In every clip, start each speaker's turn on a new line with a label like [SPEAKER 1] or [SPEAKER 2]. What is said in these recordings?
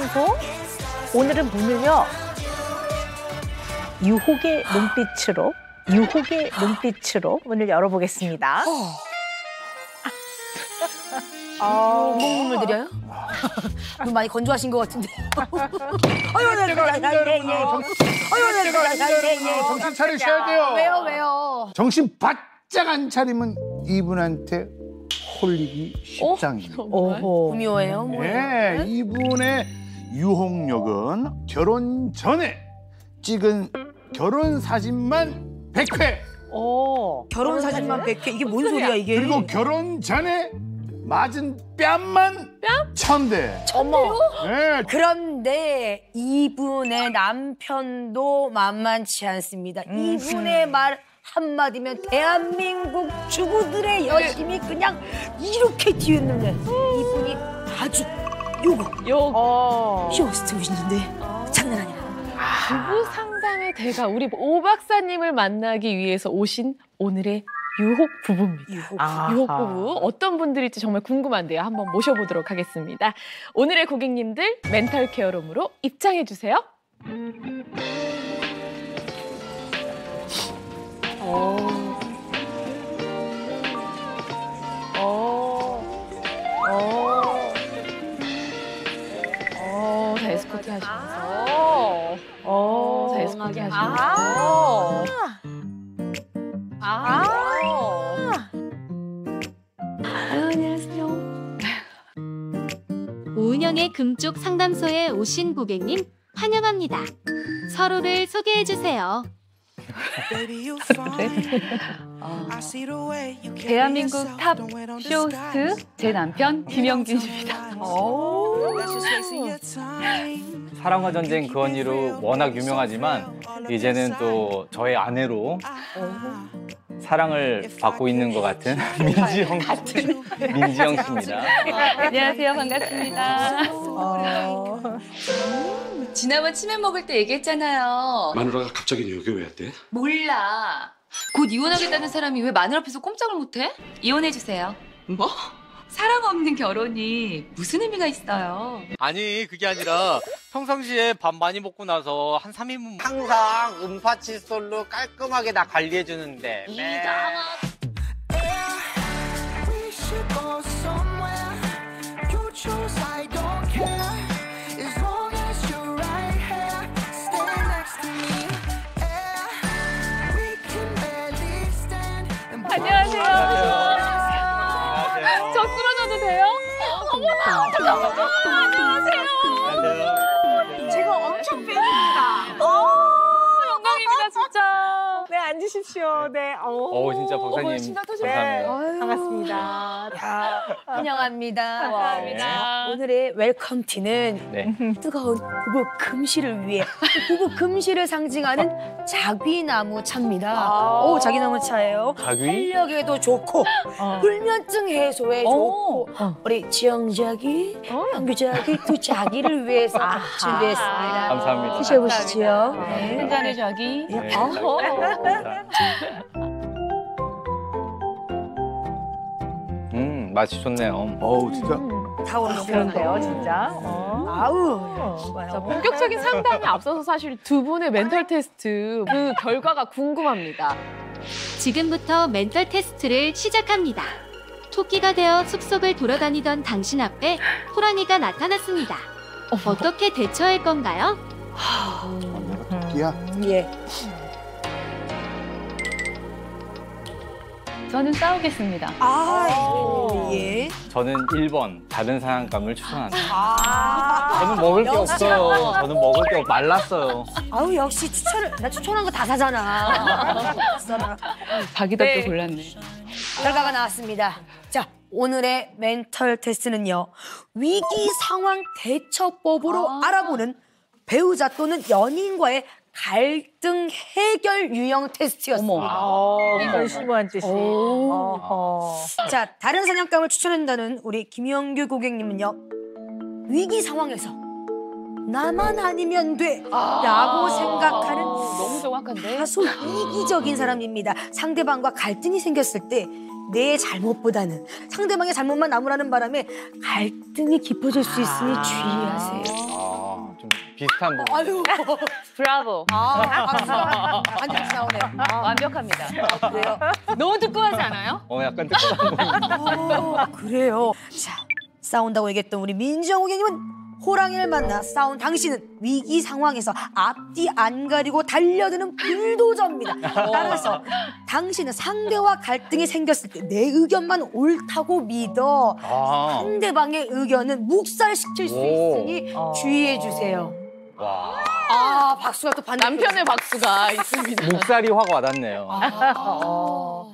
[SPEAKER 1] 상담소 오늘은 문을요 유혹의 눈빛으로 유혹의 눈빛으로 문을 열어보겠습니다.
[SPEAKER 2] 아, 공물 드려요? 좀 많이 건조하신 것 같은데. 아유, 네, 네, 네, 네, 네. 아유, 네, 네, 네, 네, 네.
[SPEAKER 3] 정신 차리셔야 돼요.
[SPEAKER 2] 왜요, 왜요?
[SPEAKER 3] 정신 바짝 안 차리면 이분한테 홀리기 십장입니다.
[SPEAKER 1] 오호.
[SPEAKER 2] 구미호예요, 뭐예요?
[SPEAKER 3] 예, 이분의 유혹력은 결혼 전에 찍은 결혼 사진만 100회
[SPEAKER 1] 오.
[SPEAKER 2] 결혼 사진만 100회. 이게 뭔 소리야, 이게?
[SPEAKER 3] 그리고 결혼 전에 맞은 뺨만 뺨? 1000대.
[SPEAKER 2] 어머.
[SPEAKER 3] 예,
[SPEAKER 2] 그런데 이분의 남편도 만만치 않습니다. 이분의 말 한마디면 대한민국 주부들의 여심이 그냥 이렇게 뒤흔들려. 이분이 아주 요거
[SPEAKER 4] 요
[SPEAKER 1] 어.
[SPEAKER 2] 쇼 스트이신데 장난 아니라.
[SPEAKER 4] 부부 상담의 대가 우리 오 박사님을 만나기 위해서 오신 오늘의 유혹 부부입니다.
[SPEAKER 2] 유혹.
[SPEAKER 1] 아하.
[SPEAKER 4] 유혹 부부 어떤 분들일지 정말 궁금한데요. 한번 모셔보도록 하겠습니다. 오늘의 고객님들 멘탈 케어룸으로 입장해 주세요. 어, 어, 어, 스코트 하시면서, 어, 자 에스코트 하시면서, 아,
[SPEAKER 5] 안녕하세요. 오은영의 금쪽 상담소에 오신 고객님 환영합니다. 서로를 소개해 주세요.
[SPEAKER 6] 대한민국 탑 쇼호스트 제 남편 김형균 씨입니다.
[SPEAKER 7] 사랑과 전쟁 그 언니로 워낙 유명하지만 이제는 또 저의 아내로 사랑을 받고 있는 것 같은 민지영 민지영 씨입니다.
[SPEAKER 6] 안녕하세요. 반갑습니다.
[SPEAKER 8] 지난번 치맥 먹을 때 얘기했잖아요.
[SPEAKER 9] 마누라가 갑자기 여기 왜 왔대?
[SPEAKER 8] 몰라. 곧 이혼하겠다는 사람이 왜 마늘 앞에서 꼼짝을 못해? 이혼해 주세요. 뭐? 사랑 없는 결혼이 무슨 의미가 있어요?
[SPEAKER 7] 아니 그게 아니라 평상시에 밥 많이 먹고 나서 한 3인분
[SPEAKER 10] 항상 음파 칫솔로 깔끔하게 다 관리해 주는데.
[SPEAKER 4] 안녕하세요. 안녕하세요.
[SPEAKER 1] 제가 엄청 팬입니다. 네, 앉으십시오. 네.
[SPEAKER 7] 어우 진짜 박사님
[SPEAKER 4] 어머, 심장 터질
[SPEAKER 1] 네.
[SPEAKER 7] 감사합니다.
[SPEAKER 1] 반갑습니다. 자,
[SPEAKER 2] 환영합니다.
[SPEAKER 4] 감사합니다.
[SPEAKER 2] 오늘의 welcome tea는
[SPEAKER 7] 네.
[SPEAKER 2] 뜨거운 부부 금실을 위해 부부 금실을 상징하는 자귀나무 차입니다.
[SPEAKER 1] 아.
[SPEAKER 2] 오, 자귀나무 차예요.
[SPEAKER 7] 자귀?
[SPEAKER 2] 활력에도 좋고
[SPEAKER 1] 어.
[SPEAKER 2] 불면증 해소에 좋고 우리 지영자기, 한규자기 두 자기를 위해서 준비했습니다.
[SPEAKER 7] 감사합니다.
[SPEAKER 2] 드셔보시지요.
[SPEAKER 1] 네.
[SPEAKER 4] 한 잔의 자기.
[SPEAKER 7] 네.
[SPEAKER 4] 어.
[SPEAKER 7] 음 맛이 좋네요.
[SPEAKER 3] 어우 진짜
[SPEAKER 2] 다 오르는
[SPEAKER 1] 그런데요, 진짜. 어.
[SPEAKER 2] 아우.
[SPEAKER 4] 자, 본격적인 상담에 앞서서 사실 두 분의 멘탈 테스트 그 결과가 궁금합니다.
[SPEAKER 5] 지금부터 멘탈 테스트를 시작합니다. 토끼가 되어 숲속을 돌아다니던 당신 앞에 호랑이가 나타났습니다. 어떻게 대처할 건가요?
[SPEAKER 3] 야
[SPEAKER 2] 예.
[SPEAKER 6] 저는 싸우겠습니다.
[SPEAKER 2] 아, 예.
[SPEAKER 7] 저는 1번 다른 사냥감을 추천합니다.
[SPEAKER 2] 아.
[SPEAKER 7] 저는 먹을 게
[SPEAKER 2] 역시.
[SPEAKER 7] 없어요. 저는 먹을 게 없, 말랐어요.
[SPEAKER 2] 아우 역시 추천을 나 추천한 거 다 사잖아.
[SPEAKER 6] 자기답게
[SPEAKER 4] 네.
[SPEAKER 6] 골랐네.
[SPEAKER 2] 결과가 나왔습니다. 자 오늘의 멘털 테스트는요 위기 상황 대처법으로 알아보는 배우자 또는 연인과의 갈등 해결 유형 테스트였습니다.
[SPEAKER 1] 어, 이걸 심오한 뜻이. 어허.
[SPEAKER 2] 자 다른 사냥감을 추천한다는 우리 김영규 고객님은요 위기 상황에서 나만 아니면 돼라고 생각하는
[SPEAKER 4] 너무 정확한데.
[SPEAKER 2] 다소 이기적인 사람입니다. 상대방과 갈등이 생겼을 때내 잘못보다는 상대방의 잘못만 나무라는 바람에 갈등이 깊어질 수 있으니 주의하세요.
[SPEAKER 9] 비슷한 부분.
[SPEAKER 2] 아유.
[SPEAKER 6] 브라보.
[SPEAKER 2] 아, 박수가 반드시 나오네요. 아,
[SPEAKER 6] 완벽합니다.
[SPEAKER 2] 그래요.
[SPEAKER 6] 너무 뜨끔하지 않아요?
[SPEAKER 9] 어, 약간 부분.
[SPEAKER 2] 어, 그래요. 자, 싸운다고 얘기했던 우리 민정 고객님은 호랑이를 만나 싸운 당신은 위기 상황에서 앞뒤 안 가리고 달려드는 불도저입니다. 따라서 당신은 상대와 갈등이 생겼을 때 내 의견만 옳다고 믿어
[SPEAKER 9] 아,
[SPEAKER 2] 상대방의 의견은 묵살시킬 수
[SPEAKER 9] 오.
[SPEAKER 2] 있으니
[SPEAKER 1] 어.
[SPEAKER 2] 주의해 주세요.
[SPEAKER 9] 와.
[SPEAKER 2] 아, 박수가 또 반대.
[SPEAKER 4] 남편의 박수가 있습니다.
[SPEAKER 9] 목살이 확 와닿네요.
[SPEAKER 2] 어.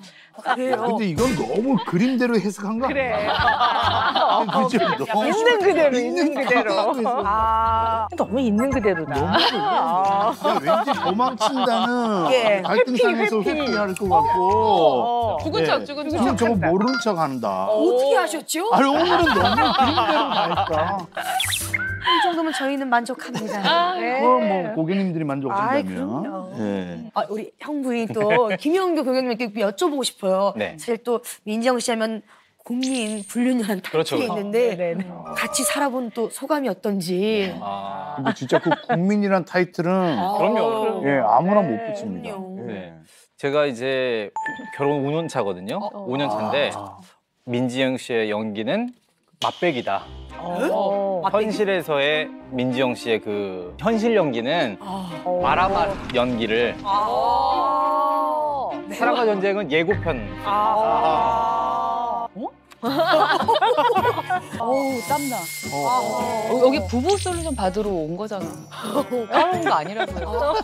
[SPEAKER 2] 그래요.
[SPEAKER 3] 근데 이건 너무 그림대로 해석한 거
[SPEAKER 1] 그래.
[SPEAKER 3] 아니야? 그죠? 너무
[SPEAKER 1] 있는 그대로, 있는
[SPEAKER 3] 있는
[SPEAKER 1] 그대로.
[SPEAKER 3] 그대로.
[SPEAKER 1] 아, 너무 있는 그대로다.
[SPEAKER 3] 너무 야, 왠지 도망친다는
[SPEAKER 2] 예.
[SPEAKER 3] 갈등상에서
[SPEAKER 1] 회피, 회피.
[SPEAKER 3] 회피할 것 같고
[SPEAKER 1] 어.
[SPEAKER 4] 죽은 척, 죽은 척.
[SPEAKER 3] 지금 저거 모르는 척 한다
[SPEAKER 2] 어떻게 하셨죠?
[SPEAKER 3] 아니 오늘은 너무 그림대로 다 했다
[SPEAKER 2] 이 정도면 저희는 만족합니다.
[SPEAKER 1] 네.
[SPEAKER 3] 그럼 뭐 고객님들이 만족하신다면
[SPEAKER 2] 그럼요.
[SPEAKER 3] 예.
[SPEAKER 2] 아, 우리 형부인 또 김영규 고객님께 여쭤보고 싶어요.
[SPEAKER 9] 네.
[SPEAKER 2] 사실 또 민정 씨 하면 국민 불륜이라는
[SPEAKER 9] 그렇죠,
[SPEAKER 2] 타이틀이
[SPEAKER 9] 그렇죠.
[SPEAKER 2] 있는데
[SPEAKER 1] 네네.
[SPEAKER 2] 같이 살아본 또 소감이 어떤지.
[SPEAKER 9] 아,
[SPEAKER 3] 근데 진짜 그 국민이란 타이틀은
[SPEAKER 9] 그럼요.
[SPEAKER 3] 예 아무나
[SPEAKER 2] 네,
[SPEAKER 3] 못 붙입니다. 예.
[SPEAKER 9] 네. 제가 이제 결혼 5년 차거든요.
[SPEAKER 2] 어.
[SPEAKER 9] 5년 차인데
[SPEAKER 3] 아.
[SPEAKER 9] 민지영 씨의 연기는 맛배기다.
[SPEAKER 1] 어.
[SPEAKER 9] 현실에서의 민지영 씨의 그 현실 연기는
[SPEAKER 2] 아.
[SPEAKER 9] 마라맛 연기를
[SPEAKER 2] 아.
[SPEAKER 9] 사랑과 전쟁은 예고편.
[SPEAKER 1] 아.
[SPEAKER 6] 어우 땀나.
[SPEAKER 2] 아.
[SPEAKER 6] 어, 여기 부부 솔루션 받으러 온 거잖아. 까놓은 거 아니라고요.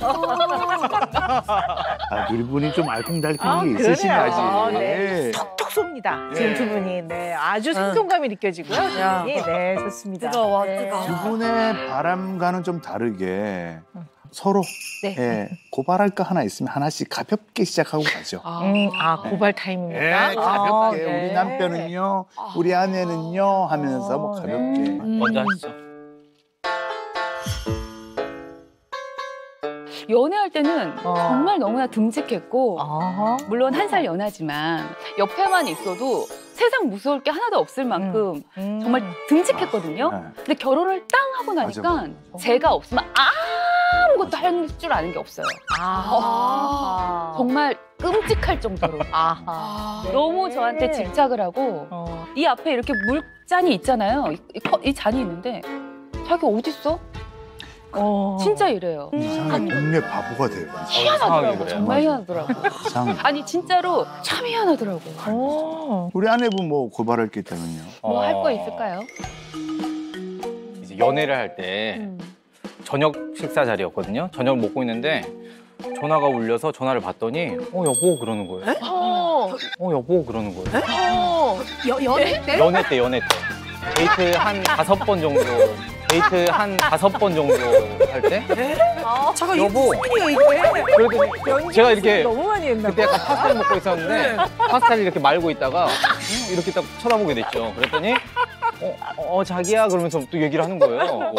[SPEAKER 3] 아, 일분이 좀 알콩달콩한
[SPEAKER 1] 아, 그러네요.
[SPEAKER 3] 아직
[SPEAKER 1] 네.
[SPEAKER 3] 예.
[SPEAKER 1] 톡톡 쏩니다.
[SPEAKER 3] 예.
[SPEAKER 1] 지금 두 분이. 네. 아주 생동감이 느껴지고요. 두
[SPEAKER 2] 야.
[SPEAKER 1] 분이. 네, 좋습니다.
[SPEAKER 2] 뜨거워,
[SPEAKER 1] 네.
[SPEAKER 2] 뜨거워.
[SPEAKER 3] 두 분의 바람과는 좀 다르게 서로
[SPEAKER 2] 네.
[SPEAKER 3] 예, 고발할 거 하나 있으면 하나씩 가볍게 시작하고 가죠.
[SPEAKER 1] 음, 아, 고발
[SPEAKER 3] 예,
[SPEAKER 1] 타임입니다.
[SPEAKER 3] 가볍게
[SPEAKER 1] 아, 네.
[SPEAKER 3] 우리 남편은요, 우리 아내는요 하면서 뭐
[SPEAKER 1] 어,
[SPEAKER 3] 가볍게.
[SPEAKER 2] 음.
[SPEAKER 9] 먼저 하시죠.
[SPEAKER 6] 연애할 때는
[SPEAKER 1] 어.
[SPEAKER 6] 정말 너무나 듬직했고
[SPEAKER 1] 어허.
[SPEAKER 6] 물론 한 살 연하지만 옆에만 있어도 세상 무서울 게 하나도 없을 만큼
[SPEAKER 1] 음.
[SPEAKER 6] 정말 듬직했거든요.
[SPEAKER 3] 네.
[SPEAKER 6] 근데 결혼을 땅 하고 나니까
[SPEAKER 3] 맞아,
[SPEAKER 6] 제가 없으면 아 무것도 할 줄 아는 게 없어요.
[SPEAKER 1] 아.
[SPEAKER 6] 정말 끔찍할 정도로
[SPEAKER 1] 아하.
[SPEAKER 6] 너무 저한테 집착을 하고
[SPEAKER 1] 어.
[SPEAKER 6] 이 앞에 이렇게 물잔이 있잖아요. 이, 이 컵- 이 잔이 있는데 자기 어디 있어?
[SPEAKER 1] 어.
[SPEAKER 6] 진짜 이래요.
[SPEAKER 3] 이상하게 동네 바보가 돼요.
[SPEAKER 6] 희한하더라고. 정말 희한하더라고.
[SPEAKER 3] 이상해.
[SPEAKER 6] 아니 진짜로 참 희한하더라고요.
[SPEAKER 1] 어.
[SPEAKER 3] 우리 아내분 뭐 고발할 게 있다면요?
[SPEAKER 6] 뭐할
[SPEAKER 9] 어,
[SPEAKER 6] 거 있을까요?
[SPEAKER 9] 이제 연애를 할때
[SPEAKER 6] 음.
[SPEAKER 9] 저녁 식사 자리였거든요. 저녁을 먹고 있는데 전화가 울려서 전화를 받더니 어 여보 그러는 거예요.
[SPEAKER 4] 어.
[SPEAKER 9] 어 여보 그러는 거예요.
[SPEAKER 4] 어.
[SPEAKER 2] 여, 연애 때?
[SPEAKER 9] 연애 때 연애 때 데이트 한 다섯 번 정도 데이트 한 다섯 번 정도 할때
[SPEAKER 2] 잠깐 이게
[SPEAKER 9] 여보.
[SPEAKER 2] 무슨 일이야 이게?
[SPEAKER 9] 그래도 제가 이렇게
[SPEAKER 1] 너무 많이 했나
[SPEAKER 9] 그때
[SPEAKER 1] 봐.
[SPEAKER 9] 약간 파스타를 먹고 있었는데 파스타를 이렇게 말고 있다가 음, 이렇게 딱 쳐다보게 됐죠. 그랬더니 어, 어, 자기야 그러면서 또 얘기를 하는 거예요. 뭐,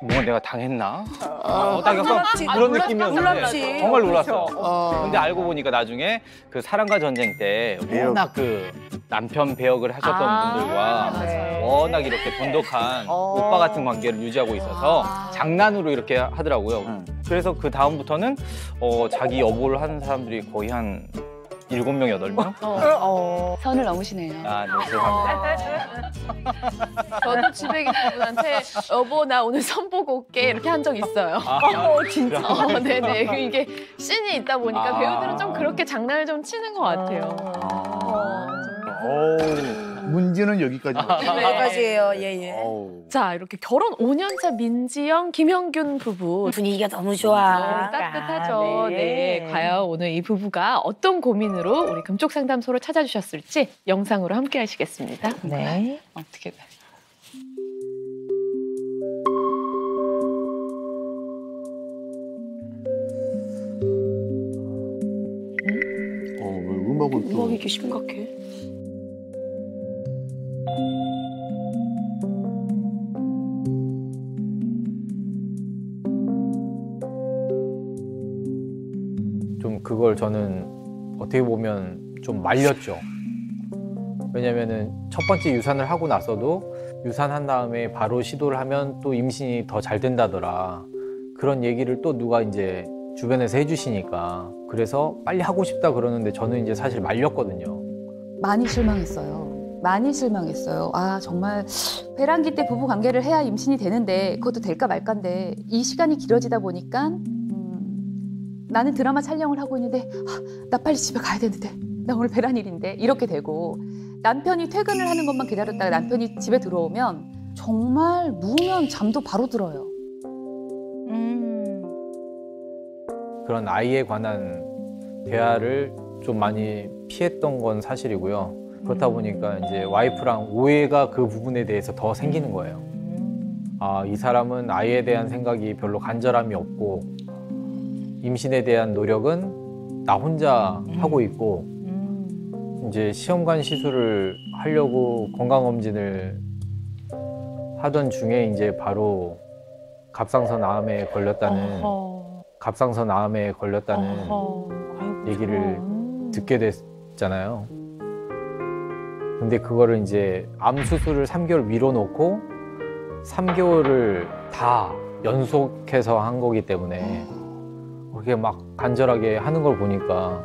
[SPEAKER 9] 뭔가 내가 당했나? 어, 딱 약간
[SPEAKER 2] 놀랍지.
[SPEAKER 9] 그런 느낌이었는데. 정말 놀랐어.
[SPEAKER 3] 어.
[SPEAKER 9] 근데 알고 보니까 나중에 그 사랑과 전쟁 때
[SPEAKER 3] 배역.
[SPEAKER 9] 워낙 그 남편 배역을 하셨던
[SPEAKER 1] 아,
[SPEAKER 9] 분들과
[SPEAKER 1] 네.
[SPEAKER 9] 워낙 이렇게 돈독한
[SPEAKER 1] 어.
[SPEAKER 9] 오빠 같은 관계를 유지하고 있어서 장난으로 이렇게 하더라고요.
[SPEAKER 3] 응.
[SPEAKER 9] 그래서 그 다음부터는 어, 자기 여보를 하는 사람들이 거의 한 일곱 명 여덟 명
[SPEAKER 1] 어.
[SPEAKER 6] 선을 넘으시네요.
[SPEAKER 9] 아, 네, 죄송합니다.
[SPEAKER 4] 저도 집에 계신 분한테 여보 나 오늘 선 보고 올게 이렇게 한 적 있어요.
[SPEAKER 9] 아,
[SPEAKER 1] 진짜.
[SPEAKER 4] 어, 네네. 그 이게 씬이 있다 보니까
[SPEAKER 9] 아.
[SPEAKER 4] 배우들은 좀 그렇게 장난을 좀 치는 것 같아요.
[SPEAKER 3] 어우, 문제는 여기까지.
[SPEAKER 2] 여기까지예요. 예예.
[SPEAKER 3] 어우.
[SPEAKER 4] 자 이렇게 결혼 5년차 민지영, 김영균 부부
[SPEAKER 2] 분위기가 너무
[SPEAKER 4] 너무
[SPEAKER 2] 좋아.
[SPEAKER 4] 따뜻하죠.
[SPEAKER 1] 네.
[SPEAKER 4] 네. 과연 오늘 이 부부가 어떤 고민으로 우리 금쪽 상담소로 찾아주셨을지 영상으로 함께 하시겠습니다.
[SPEAKER 1] 네.
[SPEAKER 6] 어떻게 돼?
[SPEAKER 3] 어, 왜 음악을 또.
[SPEAKER 2] 음악이 이렇게 심각해?
[SPEAKER 11] 그걸 저는 어떻게 보면 좀 말렸죠. 왜냐면은 첫 번째 유산을 하고 나서도
[SPEAKER 9] 유산한 다음에 바로 시도를 하면 또 임신이 더 잘 된다더라. 그런 얘기를 또 누가 이제 주변에서 해주시니까 그래서 빨리 하고 싶다 그러는데 저는 이제 사실 말렸거든요.
[SPEAKER 6] 많이 실망했어요. 많이 실망했어요. 아 정말 배란기 때 부부 관계를 해야 임신이 되는데 그것도 될까 말까인데 이 시간이 길어지다 보니까 음, 나는 드라마 촬영을 하고 있는데 아, 나 빨리 집에 가야 되는데 나 오늘 배란 일인데 이렇게 되고 남편이 퇴근을 하는 것만 기다렸다가 남편이 집에 들어오면 정말 누우면 잠도 바로 들어요.
[SPEAKER 9] 그런 아이에 관한 대화를 좀 많이 피했던 건 사실이고요. 그렇다 보니까 이제 와이프랑 오해가 그 부분에 대해서 더 생기는 거예요. 아, 이 사람은 아이에 대한 생각이 별로 간절함이 없고 임신에 대한 노력은 나 혼자 하고 있고 이제 시험관 시술을 하려고 건강검진을 하던 중에 이제 바로 갑상선 암에 걸렸다는 갑상선 암에 걸렸다는 얘기를 듣게 됐잖아요. 근데 그거를 이제 암 수술을 3개월 미뤄놓고 3개월을 다 연속해서 한 거기 때문에 그렇게 막 간절하게 하는 걸 보니까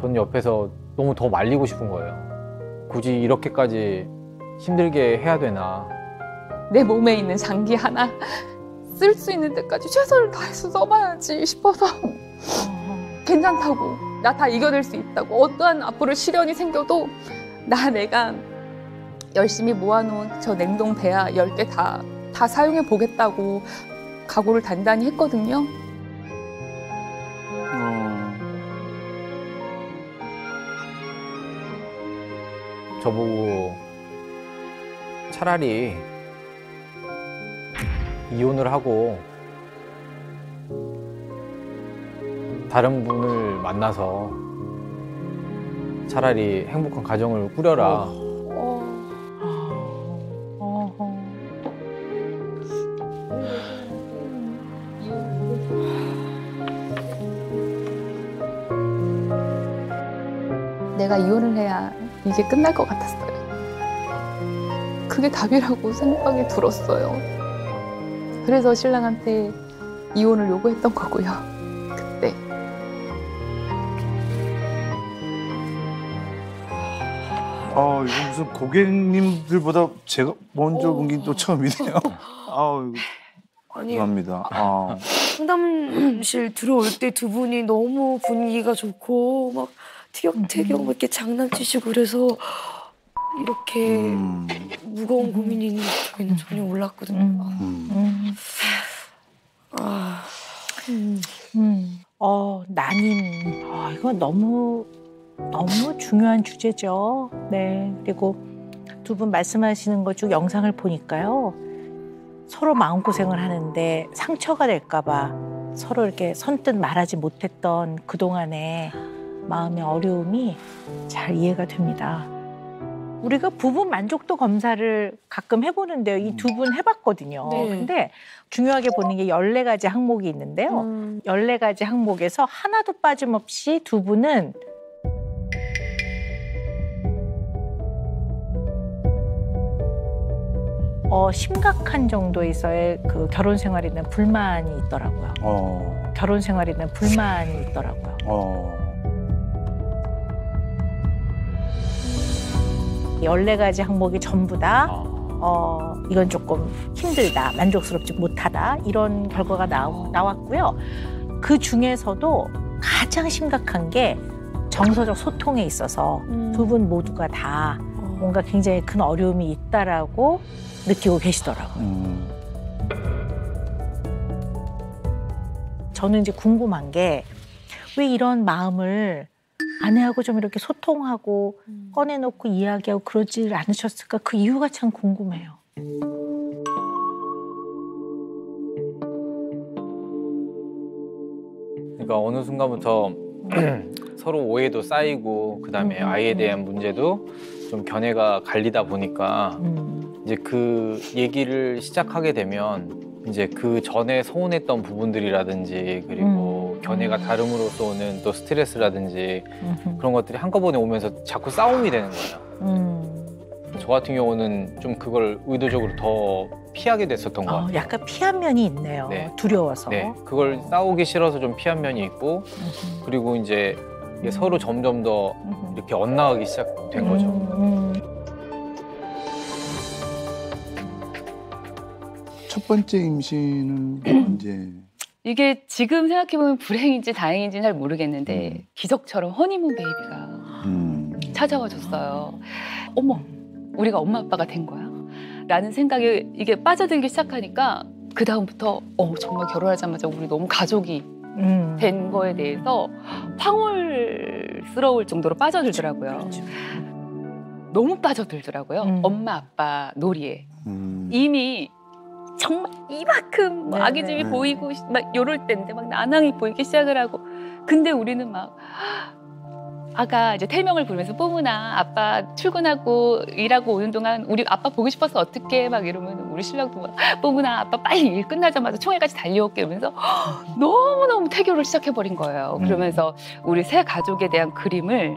[SPEAKER 9] 저는 옆에서 너무 더 말리고 싶은 거예요. 굳이 이렇게까지 힘들게 해야 되나.
[SPEAKER 6] 내 몸에 있는 장기 하나 쓸 수 있는 데까지 최선을 다해서 써봐야지 싶어서 괜찮다고 나 다 이겨낼 수 있다고 어떠한 앞으로 시련이 생겨도 나 내가 열심히 모아놓은 저 냉동 대야 10개 다, 다 사용해 보겠다고 각오를 단단히 했거든요.
[SPEAKER 9] 저보고 차라리 이혼을 하고 다른 분을 만나서 차라리 행복한 가정을 꾸려라.
[SPEAKER 6] 내가 이혼을 해야 이게 끝날 것 같았어요. 그게 답이라고 생각이 들었어요. 그래서 신랑한테 이혼을 요구했던 거고요. 그때.
[SPEAKER 3] 아 이거 무슨 고객님들보다 제가 먼저 본게또 처음이네요. 아우
[SPEAKER 2] 아니
[SPEAKER 3] 감사합니다. 아.
[SPEAKER 2] 상담실 들어올 때 두 분이 너무 분위기가 좋고 막 티격태격 막 이렇게 장난치시고 그래서 이렇게
[SPEAKER 3] 음.
[SPEAKER 2] 무거운 고민이 있는 저희는 전혀 몰랐거든요.
[SPEAKER 3] 음.
[SPEAKER 2] 아,
[SPEAKER 1] 음. 어, 난임. 아, 이거 너무, 너무 중요한 주제죠. 네. 그리고 두 분 말씀하시는 것 중 영상을 보니까요. 서로 마음고생을 하는데 상처가 될까봐 서로 이렇게 선뜻 말하지 못했던 그동안의 마음의 어려움이 잘 이해가 됩니다. 우리가 부부 만족도 검사를 가끔 해보는데요. 이 두 분 해봤거든요.
[SPEAKER 2] 네.
[SPEAKER 1] 근데 중요하게 보는 게 14가지 항목이 있는데요.
[SPEAKER 2] 음.
[SPEAKER 1] 14가지 항목에서 하나도 빠짐없이 두 분은 어, 심각한 정도에서의 그 결혼 생활에 대한 불만이 있더라고요.
[SPEAKER 3] 어.
[SPEAKER 1] 결혼 생활에 대한 불만이 있더라고요.
[SPEAKER 3] 어.
[SPEAKER 1] 14가지 항목이 전부 다 어, 이건 조금 힘들다, 만족스럽지 못하다 이런 결과가 나, 나왔고요. 그 중에서도 가장 심각한 게 정서적 소통에 있어서 두분 모두가 다 뭔가 굉장히 큰 어려움이 있다라고 느끼고 계시더라고요.
[SPEAKER 3] 음.
[SPEAKER 1] 저는 이제 궁금한 게 왜 이런 마음을 아내하고 좀 이렇게 소통하고 꺼내놓고 이야기하고 그러지 않으셨을까? 그 이유가 참 궁금해요.
[SPEAKER 9] 그러니까 어느 순간부터 서로 오해도 쌓이고 그다음에 아이에 대한 문제도 좀 견해가 갈리다 보니까 이제 그 얘기를 시작하게 되면 이제 그 전에 서운했던 부분들이라든지 그리고 견해가 다름으로써 오는 또 스트레스라든지 그런 것들이 한꺼번에 오면서 자꾸 싸움이 되는 거예요.
[SPEAKER 1] 음.
[SPEAKER 9] 저 같은 경우는 좀 그걸 의도적으로 더 피하게 됐었던 것
[SPEAKER 1] 어,
[SPEAKER 9] 같아요.
[SPEAKER 1] 약간 피한 면이 있네요.
[SPEAKER 9] 네.
[SPEAKER 1] 두려워서.
[SPEAKER 9] 네, 그걸 싸우기 싫어서 좀 피한 면이 있고
[SPEAKER 1] 음흠.
[SPEAKER 9] 그리고 이제 서로 점점 더
[SPEAKER 1] 음흠.
[SPEAKER 9] 이렇게 엇나가기 시작된 거죠.
[SPEAKER 1] 음, 음.
[SPEAKER 3] 첫 번째 임신은 이제
[SPEAKER 6] 이게 지금 생각해보면 불행인지 다행인지는 잘 모르겠는데
[SPEAKER 3] 음.
[SPEAKER 6] 기적처럼 허니문 베이비가
[SPEAKER 3] 음,
[SPEAKER 6] 찾아와 줬어요. 어머, 우리가 엄마 아빠가 된 거야. 라는 생각에 이게 빠져들기 시작하니까 그 다음부터 어 정말 결혼하자마자 우리 너무 가족이
[SPEAKER 1] 음.
[SPEAKER 6] 된 거에 대해서 황홀스러울 정도로 빠져들더라고요.
[SPEAKER 1] 그렇죠.
[SPEAKER 6] 너무 빠져들더라고요.
[SPEAKER 1] 음.
[SPEAKER 6] 엄마 아빠 놀이에
[SPEAKER 3] 음.
[SPEAKER 6] 이미 정말 이만큼 뭐
[SPEAKER 1] 네,
[SPEAKER 6] 아기집이
[SPEAKER 3] 네.
[SPEAKER 6] 보이고 시- 막 요럴 때인데 막 난항이 보이기 시작을 하고 근데 우리는 막 아가 이제 태명을 부르면서 뽀문아 아빠 출근하고 일하고 오는 동안 우리 아빠 보고 싶어서 어떻게 막 이러면 우리 신랑도 막 뽀문아 아빠 빨리 일 끝나자마자 총회까지 달려올게 이러면서 너무너무 태교를 시작해버린 거예요.
[SPEAKER 3] 음.
[SPEAKER 6] 그러면서 우리 새 가족에 대한 그림을.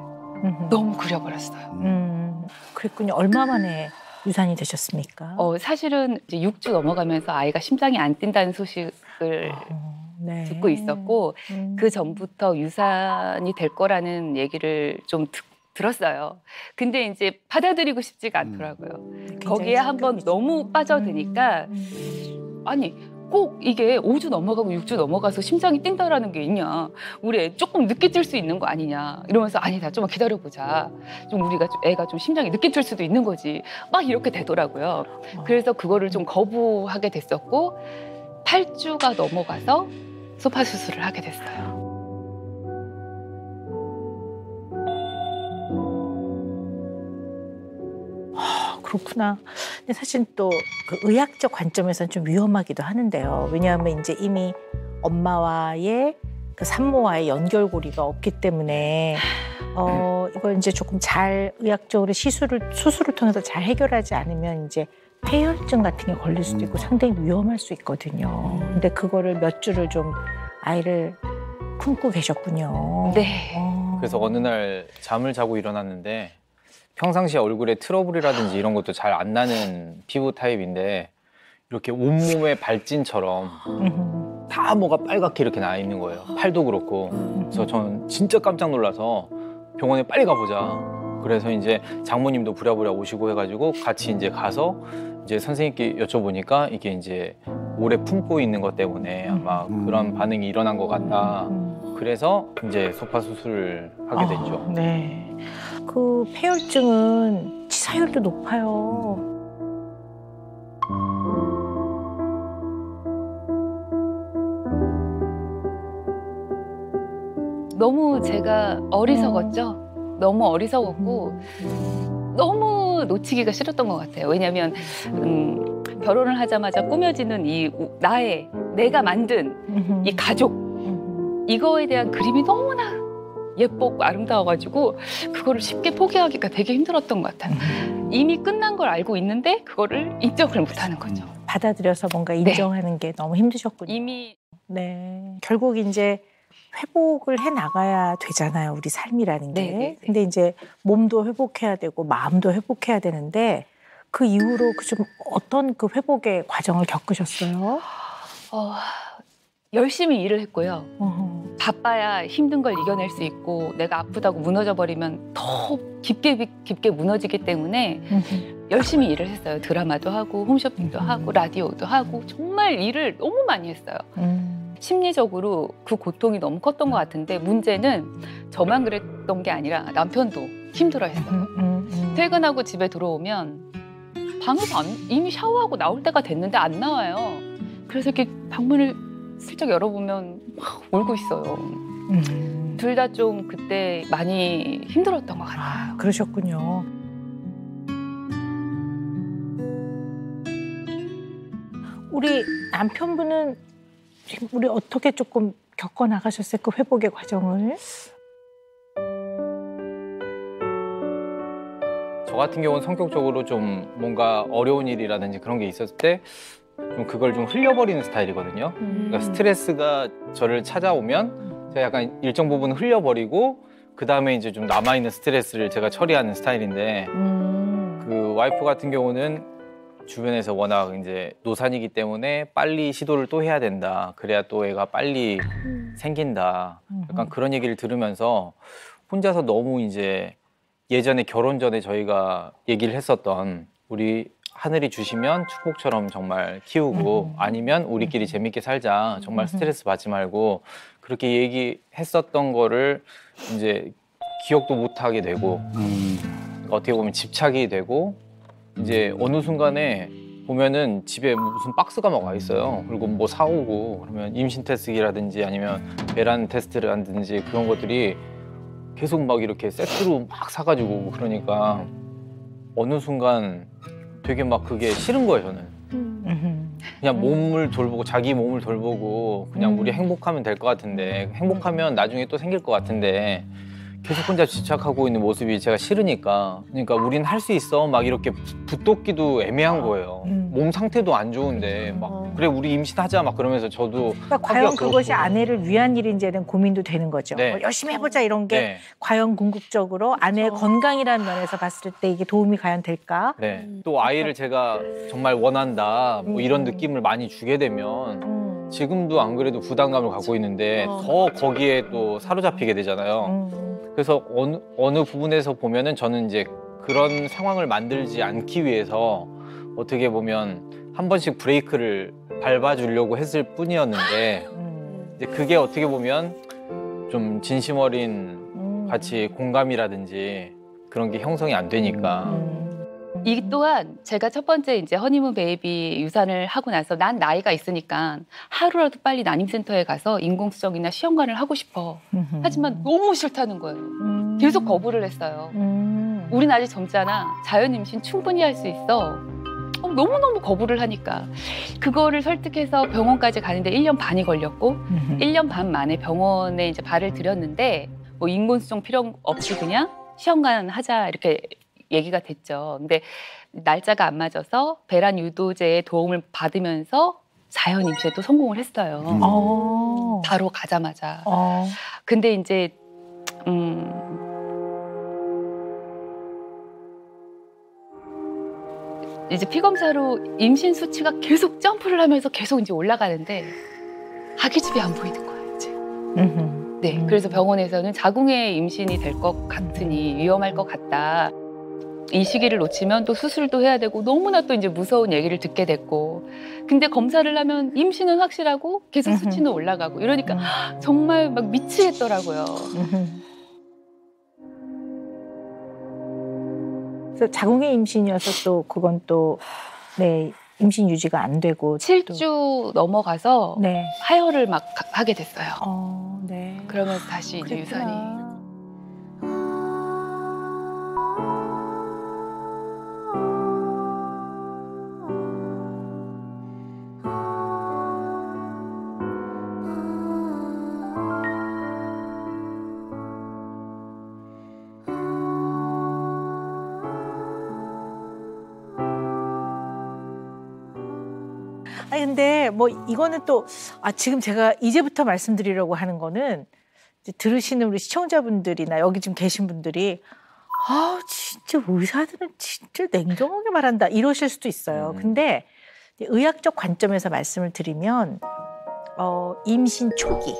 [SPEAKER 6] 너무 그려버렸어요.
[SPEAKER 1] 음. 그랬군요. 얼마 만에 유산이 되셨습니까?
[SPEAKER 6] 어, 사실은 이제 6주 넘어가면서 아이가 심장이 안 뛴다는 소식을
[SPEAKER 1] 어, 네.
[SPEAKER 6] 듣고 있었고
[SPEAKER 1] 음.
[SPEAKER 6] 그 전부터 유산이 될 거라는 얘기를 좀 듣- 들었어요. 근데 이제 받아들이고 싶지가
[SPEAKER 3] 음.
[SPEAKER 6] 않더라고요.
[SPEAKER 1] 굉장히
[SPEAKER 6] 거기에 한번. 너무 빠져드니까
[SPEAKER 1] 음.
[SPEAKER 6] 아니 꼭 이게 5주 넘어가고 6주 넘어가서 심장이 뛴다라는 게 있냐. 우리 애 조금 늦게 뛸 수 있는 거 아니냐. 이러면서 아니다. 좀만 기다려보자. 좀 우리가 좀 애가 좀 심장이 늦게 뛸 수도 있는 거지. 막 이렇게 되더라고요. 그래서 그거를 좀 거부하게 됐었고 8주가 넘어가서 소파 수술을 하게 됐어요.
[SPEAKER 1] 그렇구나. 근데 사실 또 그 의학적 관점에서는 좀 위험하기도 하는데요. 왜냐하면 이제 이미 엄마와의 그 산모와의 연결고리가 없기 때문에 어 이걸 이제 조금 잘 의학적으로 시술을 수술을 통해서 잘 해결하지 않으면 이제 폐혈증 같은 게 걸릴 수도 있고
[SPEAKER 3] 음.
[SPEAKER 1] 상당히 위험할 수 있거든요. 근데 그거를 몇 주를 좀 아이를 품고 계셨군요.
[SPEAKER 6] 네.
[SPEAKER 1] 어.
[SPEAKER 9] 그래서 어느 날 잠을 자고 일어났는데 평상시에 얼굴에 트러블이라든지 이런 것도 잘 안 나는 피부 타입인데 이렇게 온몸에 발진처럼. 다 뭐가 빨갛게 이렇게 나 있는 거예요. 팔도 그렇고. 그래서 저는 진짜 깜짝 놀라서 병원에 빨리 가보자. 그래서 이제 장모님도 부랴부랴 오시고 해가지고 같이 이제 가서 이제 선생님께 여쭤보니까 이게 이제 오래 품고 있는 것 때문에 아마
[SPEAKER 3] 음.
[SPEAKER 9] 그런 반응이 일어난 것 같다.
[SPEAKER 1] 음.
[SPEAKER 9] 그래서 이제 소파 수술을 하게 됐죠.
[SPEAKER 1] 아, 네. 그 폐혈증은 치사율도 높아요.
[SPEAKER 6] 너무 제가 어리석었죠. 너무 어리석었고 너무 놓치기가 싫었던 것 같아요. 왜냐하면 음, 결혼을 하자마자 꾸며지는 이 우- 나의 내가 만든 이 가족 이거에 대한 그림이 너무나 예뻤고 아름다워가지고 그거를 쉽게 포기하기가 되게 힘들었던 것 같아요. 이미 끝난 걸 알고 있는데 그거를 인정을 못하는 거죠.
[SPEAKER 1] 받아들여서 뭔가 인정하는 게 너무 힘드셨군요.
[SPEAKER 6] 이미
[SPEAKER 1] 네. 결국 이제 회복을 해 나가야 되잖아요. 우리 삶이라는 게.
[SPEAKER 6] 네, 네, 네.
[SPEAKER 1] 근데 이제 몸도 회복해야 되고 마음도 회복해야 되는데 그 이후로 그 좀 어떤 그 회복의 과정을 겪으셨어요?
[SPEAKER 6] 어, 열심히 일을 했고요.
[SPEAKER 1] 어허.
[SPEAKER 6] 바빠야 힘든 걸 이겨낼 수 있고 내가 아프다고 무너져 버리면 더 깊게 깊게 무너지기 때문에
[SPEAKER 1] 음흠.
[SPEAKER 6] 열심히 일을 했어요. 드라마도 하고 홈쇼핑도
[SPEAKER 1] 음.
[SPEAKER 6] 하고 라디오도 하고 정말 일을 너무 많이 했어요.
[SPEAKER 1] 음.
[SPEAKER 6] 심리적으로 그 고통이 너무 컸던 것 같은데 문제는 저만 그랬던 게 아니라 남편도 힘들어했어요.
[SPEAKER 1] 음, 음, 음.
[SPEAKER 6] 퇴근하고 집에 들어오면 방에서 안- 이미 샤워하고 나올 때가 됐는데 안 나와요. 그래서 이렇게 방문을 슬쩍 열어보면 막 울고 있어요.
[SPEAKER 1] 음.
[SPEAKER 6] 둘다 좀 그때 많이 힘들었던 것 같아요.
[SPEAKER 1] 아, 그러셨군요. 우리 남편분은 지금 우리 어떻게 조금 겪어 나가셨어요? 그 회복의 과정을?
[SPEAKER 9] 저 같은 경우는 성격적으로 좀 뭔가 어려운 일이라든지 그런 게 있었을 때 좀 그걸 좀 흘려버리는 스타일이거든요. 그러니까 스트레스가 저를 찾아오면 제가 약간 일정 부분 흘려버리고 그 다음에 이제 좀 남아있는 스트레스를 제가 처리하는 스타일인데
[SPEAKER 1] 음.
[SPEAKER 9] 그 와이프 같은 경우는 주변에서 워낙 이제 노산이기 때문에 빨리 시도를 또 해야 된다. 그래야 또 애가 빨리 생긴다. 약간 그런 얘기를 들으면서 혼자서 너무 이제 예전에 결혼 전에 저희가 얘기를 했었던 우리 하늘이 주시면 축복처럼 정말 키우고 아니면 우리끼리 재밌게 살자. 정말 스트레스 받지 말고 그렇게 얘기했었던 거를 이제 기억도 못 하게 되고 어떻게 보면 집착이 되고 이제 어느 순간에 보면은 집에 무슨 박스가 막 와 있어요. 그리고 뭐 사오고 그러면 임신 테스트기라든지 아니면 배란 테스트를 하든지 그런 것들이 계속 막 이렇게 세트로 막 사가지고 그러니까 어느 순간 되게 막 그게 싫은 거예요 저는. 그냥 몸을 돌보고 자기 몸을 돌보고 그냥 우리 행복하면 될 것 같은데 행복하면 나중에 또 생길 것 같은데 계속 혼자 집착하고 있는 모습이 제가 싫으니까 그러니까 우린 할 수 있어 막 이렇게 붙돋기도 애매한 거예요 몸 상태도 안 좋은데 막 그래 우리 임신하자 막 그러면서 저도
[SPEAKER 1] 그러니까 과연 그것이
[SPEAKER 9] 그렇고.
[SPEAKER 1] 아내를 위한 일인지에 대한 고민도 되는 거죠.
[SPEAKER 9] 네.
[SPEAKER 1] 뭐 열심히 해보자 이런 게
[SPEAKER 9] 네.
[SPEAKER 1] 과연 궁극적으로 아내의 건강이라는 면에서 봤을 때 이게 도움이 과연 될까?
[SPEAKER 9] 네. 또 아이를 제가 정말 원한다 뭐 이런 느낌을 많이 주게 되면 지금도 안 그래도 부담감을 갖고 있는데 더 거기에 또 사로잡히게 되잖아요. 그래서 어느 어느 부분에서 보면은 저는 이제 그런 상황을 만들지 않기 위해서 어떻게 보면 한 번씩 브레이크를 밟아주려고 했을 뿐이었는데 이제 그게 어떻게 보면 좀 진심 어린 같이 공감이라든지 그런 게 형성이 안 되니까
[SPEAKER 6] 이 또한 제가 첫 번째 이제 허니문 베이비 유산을 하고 나서 난 나이가 있으니까 하루라도 빨리 난임센터에 가서 인공수정이나 시험관을 하고 싶어. 하지만 너무 싫다는 거예요. 계속 거부를 했어요. 우린 아직 젊잖아. 자연 임신 충분히 할 수 있어. 어, 너무너무 거부를 하니까 그거를 설득해서 병원까지 가는데 1년 반이 걸렸고 1년 반 만에 병원에 이제 발을 들였는데 뭐 인공수정 필요 없이 그냥 시험관 하자 이렇게 얘기가 됐죠. 근데 날짜가 안 맞아서 배란 유도제의 도움을 받으면서 자연 임시에 또 성공을 했어요.
[SPEAKER 1] 어.
[SPEAKER 6] 바로 가자마자.
[SPEAKER 1] 어.
[SPEAKER 6] 근데 이제 음 이제 피 검사로 임신 수치가 계속 점프를 하면서 계속 이제 올라가는데 아기 집이 안 보이는 거예요. 이제. 네, 그래서 병원에서는 자궁의 임신이 될 것 같으니 위험할 것 같다. 이 시기를 놓치면 또 수술도 해야 되고 너무나 또 이제 무서운 얘기를 듣게 됐고 근데 검사를 하면 임신은 확실하고 계속 수치는 올라가고 이러니까 정말 막 미치겠더라고요.
[SPEAKER 1] 그래서 자궁의 임신이어서 또 그건 또 네, 임신 유지가 안 되고
[SPEAKER 6] 7주 넘어가서
[SPEAKER 1] 네.
[SPEAKER 6] 하혈을 막 가- 하게 됐어요.
[SPEAKER 1] 네.
[SPEAKER 6] 그러면서 다시 이제 유산이
[SPEAKER 1] 뭐 이거는 또 아 지금 제가 이제부터 말씀드리려고 하는 거는 들으시는 우리 시청자분들이나 여기 지금 계신 분들이 아 진짜 의사들은 진짜 냉정하게 말한다 이러실 수도 있어요. 근데 이제 의학적 관점에서 말씀을 드리면 어, 임신 초기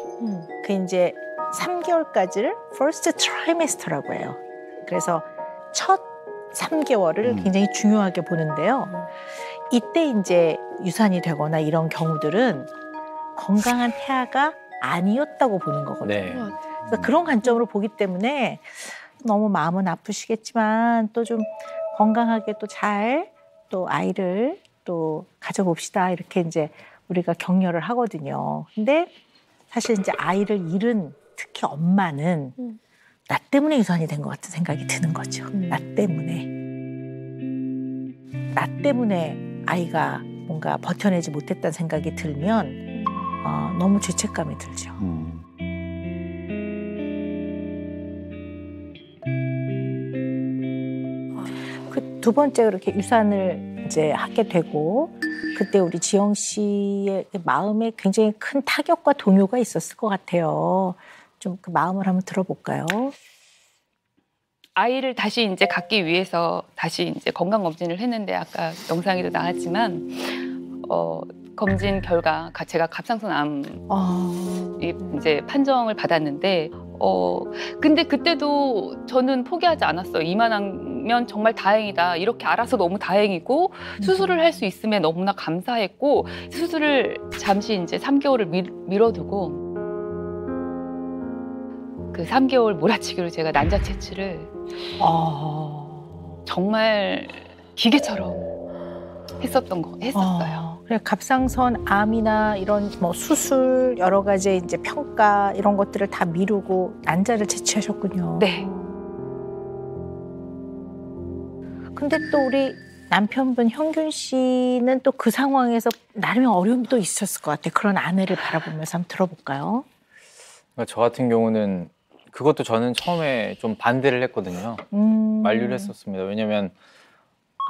[SPEAKER 1] 그 이제 3개월까지를 first trimester라고 해요. 그래서 첫 3개월을 굉장히 중요하게 보는데요. 이때 이제 유산이 되거나 이런 경우들은 건강한 태아가 아니었다고 보는 거거든요.
[SPEAKER 9] 네.
[SPEAKER 1] 그래서 그런 관점으로 보기 때문에 너무 마음은 아프시겠지만 또 좀 건강하게 또 잘또 아이를 또 가져봅시다 이렇게 이제 우리가 격려를 하거든요. 근데 사실 이제 아이를 잃은 특히 엄마는 나 때문에 유산이 된 것 같은 생각이 드는 거죠. 나 때문에. 나 때문에 아이가 뭔가 버텨내지 못했다는 생각이 들면 어, 너무 죄책감이 들죠. 그두 번째 그렇게 유산을 이제 하게 되고 그때 우리 지영 씨의 그 마음에 굉장히 큰 타격과 동요가 있었을 것 같아요. 좀 그 마음을 한번 들어볼까요?
[SPEAKER 6] 아이를 다시 이제 갖기 위해서 다시 이제 건강 검진을 했는데 아까 영상에도 나왔지만 어 검진 결과 가- 제가 갑상선암
[SPEAKER 1] 아,
[SPEAKER 6] 이 이제 판정을 받았는데 어 근데 그때도 저는 포기하지 않았어요. 이만하면 정말 다행이다. 이렇게 알아서 너무 다행이고 수술을 할 수 있음에 너무나 감사했고 수술을 잠시 이제 3개월을 미, 미뤄두고 그 3개월 몰아치기로 제가 난자 채취를
[SPEAKER 1] 아,
[SPEAKER 6] 정말 기계처럼 했었던 거 했었어요.
[SPEAKER 1] 아, 그래 갑상선 암이나 이런 뭐 수술 여러 가지 이제 평가 이런 것들을 다 미루고 난자를 채취하셨군요.
[SPEAKER 6] 네.
[SPEAKER 1] 근데 또 우리 남편분 형균 씨는 또 그 상황에서 나름의 어려움이 또 있었을 것 같아요. 그런 아내를 바라보면서 한번 들어볼까요?
[SPEAKER 9] 그러니까 저 같은 경우는 그것도 저는 처음에 좀 반대를 했거든요.
[SPEAKER 1] 음.
[SPEAKER 9] 만류를 했었습니다. 왜냐면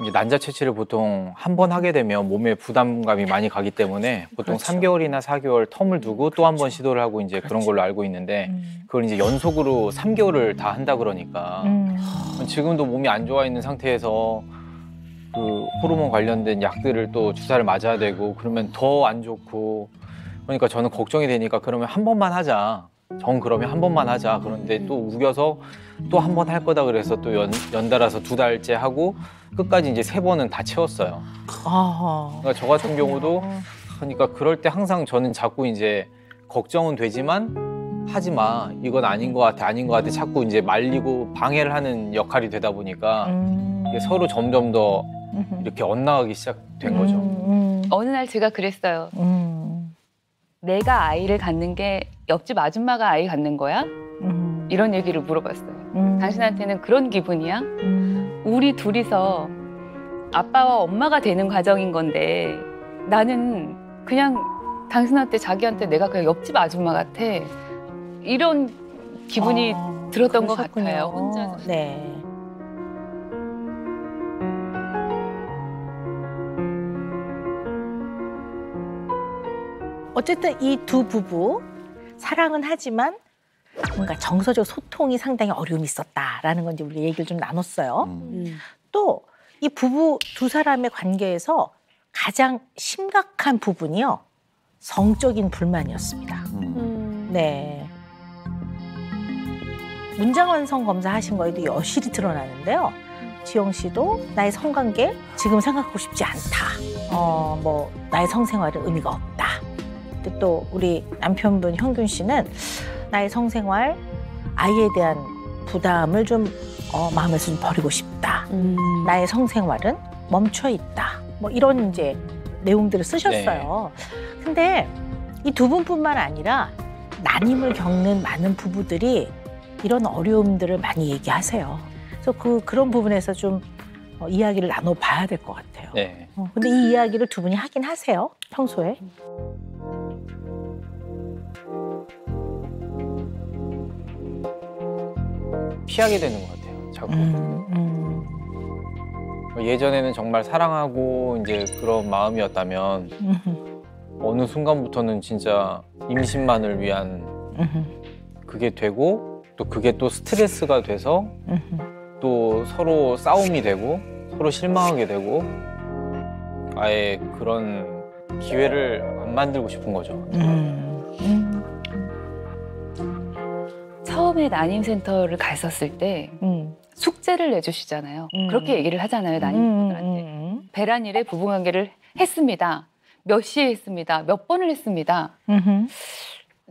[SPEAKER 9] 이제 난자 채취를 보통 한 번 하게 되면 몸에 부담감이 많이 가기 때문에 보통
[SPEAKER 1] 그렇죠.
[SPEAKER 9] 3개월이나 4개월 텀을 두고 또 한번 시도를 하고 이제 그런 걸로 알고 있는데
[SPEAKER 1] 음.
[SPEAKER 9] 그걸 이제 연속으로 3개월을 다 한다 그러니까
[SPEAKER 1] 음.
[SPEAKER 9] 지금도 몸이 안 좋아 있는 상태에서 그 호르몬 관련된 약들을 또 주사를 맞아야 되고 그러면 더 안 좋고 그러니까 저는 걱정이 되니까 그러면 한 번만 하자. 정 그러면 한 번만 하자. 그런데 또 우겨서 또 한 번 할 거다 그래서 또 연, 연달아서 두 달째 하고 끝까지 이제 세 번은 다 채웠어요.
[SPEAKER 1] 아하.
[SPEAKER 9] 그러니까 저 같은 경우도 그러니까 그럴 때 항상 저는 자꾸 이제 걱정은 되지만 하지 마. 이건 아닌 것 같아. 아닌 것 같아. 자꾸 이제 말리고 방해를 하는 역할이 되다 보니까
[SPEAKER 1] 음.
[SPEAKER 9] 이게 서로 점점 더. 이렇게 엇나가기 시작된 거죠.
[SPEAKER 1] 음,
[SPEAKER 6] 어느 날 제가 그랬어요.
[SPEAKER 1] 음,
[SPEAKER 6] 내가 아이를 갖는 게 옆집 아줌마가 아이 갖는 거야?
[SPEAKER 1] 음,
[SPEAKER 6] 이런 얘기를 물어봤어요.
[SPEAKER 1] 음.
[SPEAKER 6] 당신한테는 그런 기분이야?
[SPEAKER 1] 음.
[SPEAKER 6] 우리 둘이서 아빠와 엄마가 되는 과정인 건데 나는 그냥 당신한테 자기한테 내가 그냥 옆집 아줌마 같아. 이런 기분이
[SPEAKER 1] 아,
[SPEAKER 6] 들었던 것
[SPEAKER 1] 그러셨군요.
[SPEAKER 6] 같아요. 혼자서.
[SPEAKER 1] 네. 어쨌든 이 두 부부 사랑은 하지만 뭔가 정서적 소통이 상당히 어려움이 있었다라는 건 이제 우리가 얘기를 좀 나눴어요.
[SPEAKER 2] 음.
[SPEAKER 1] 또 이 부부 두 사람의 관계에서 가장 심각한 부분이요. 성적인 불만이었습니다.
[SPEAKER 3] 음.
[SPEAKER 1] 네. 문장 완성 검사 하신 거에도 여실히 드러나는데요. 지영 씨도 나의 성관계 지금 생각하고 싶지 않다. 어, 뭐 나의 성생활은 의미가 없다. 근데 또 우리 남편분 형균 씨는 나의 성생활 아이에 대한 부담을 좀 어, 마음에서 좀 버리고 싶다.
[SPEAKER 2] 음.
[SPEAKER 1] 나의 성생활은 멈춰 있다. 뭐 이런 이제 내용들을 쓰셨어요. 근데 이 두 분뿐만 아니라 난임을 겪는 많은 부부들이 이런 어려움들을 많이 얘기하세요. 그래서 그 그런 부분에서 좀 어, 이야기를 나눠봐야 될 것 같아요.
[SPEAKER 9] 네.
[SPEAKER 1] 어, 근데 이 이야기를 두 분이 하긴 하세요. 평소에.
[SPEAKER 9] 피하게 되는 것 같아요. 자꾸.
[SPEAKER 1] 음, 음,
[SPEAKER 9] 예전에는 정말 사랑하고 이제 그런 마음이었다면
[SPEAKER 1] 음,
[SPEAKER 9] 어느 순간부터는 진짜 임신만을 위한
[SPEAKER 1] 음,
[SPEAKER 9] 그게 되고 또 그게 또 스트레스가 돼서
[SPEAKER 1] 음,
[SPEAKER 9] 또 서로 싸움이 되고 서로 실망하게 되고 아예 그런 기회를 안 만들고 싶은 거죠.
[SPEAKER 1] 음, 음,
[SPEAKER 6] 처음에 난임센터를 갔었을 때
[SPEAKER 1] 음,
[SPEAKER 6] 숙제를 내주시잖아요.
[SPEAKER 1] 음.
[SPEAKER 6] 그렇게 얘기를 하잖아요.
[SPEAKER 1] 음,
[SPEAKER 6] 난임분들한테.
[SPEAKER 1] 음,
[SPEAKER 6] 배란일에 부부관계를 했습니다. 몇 시에 했습니다. 몇 번을 했습니다.
[SPEAKER 1] 음,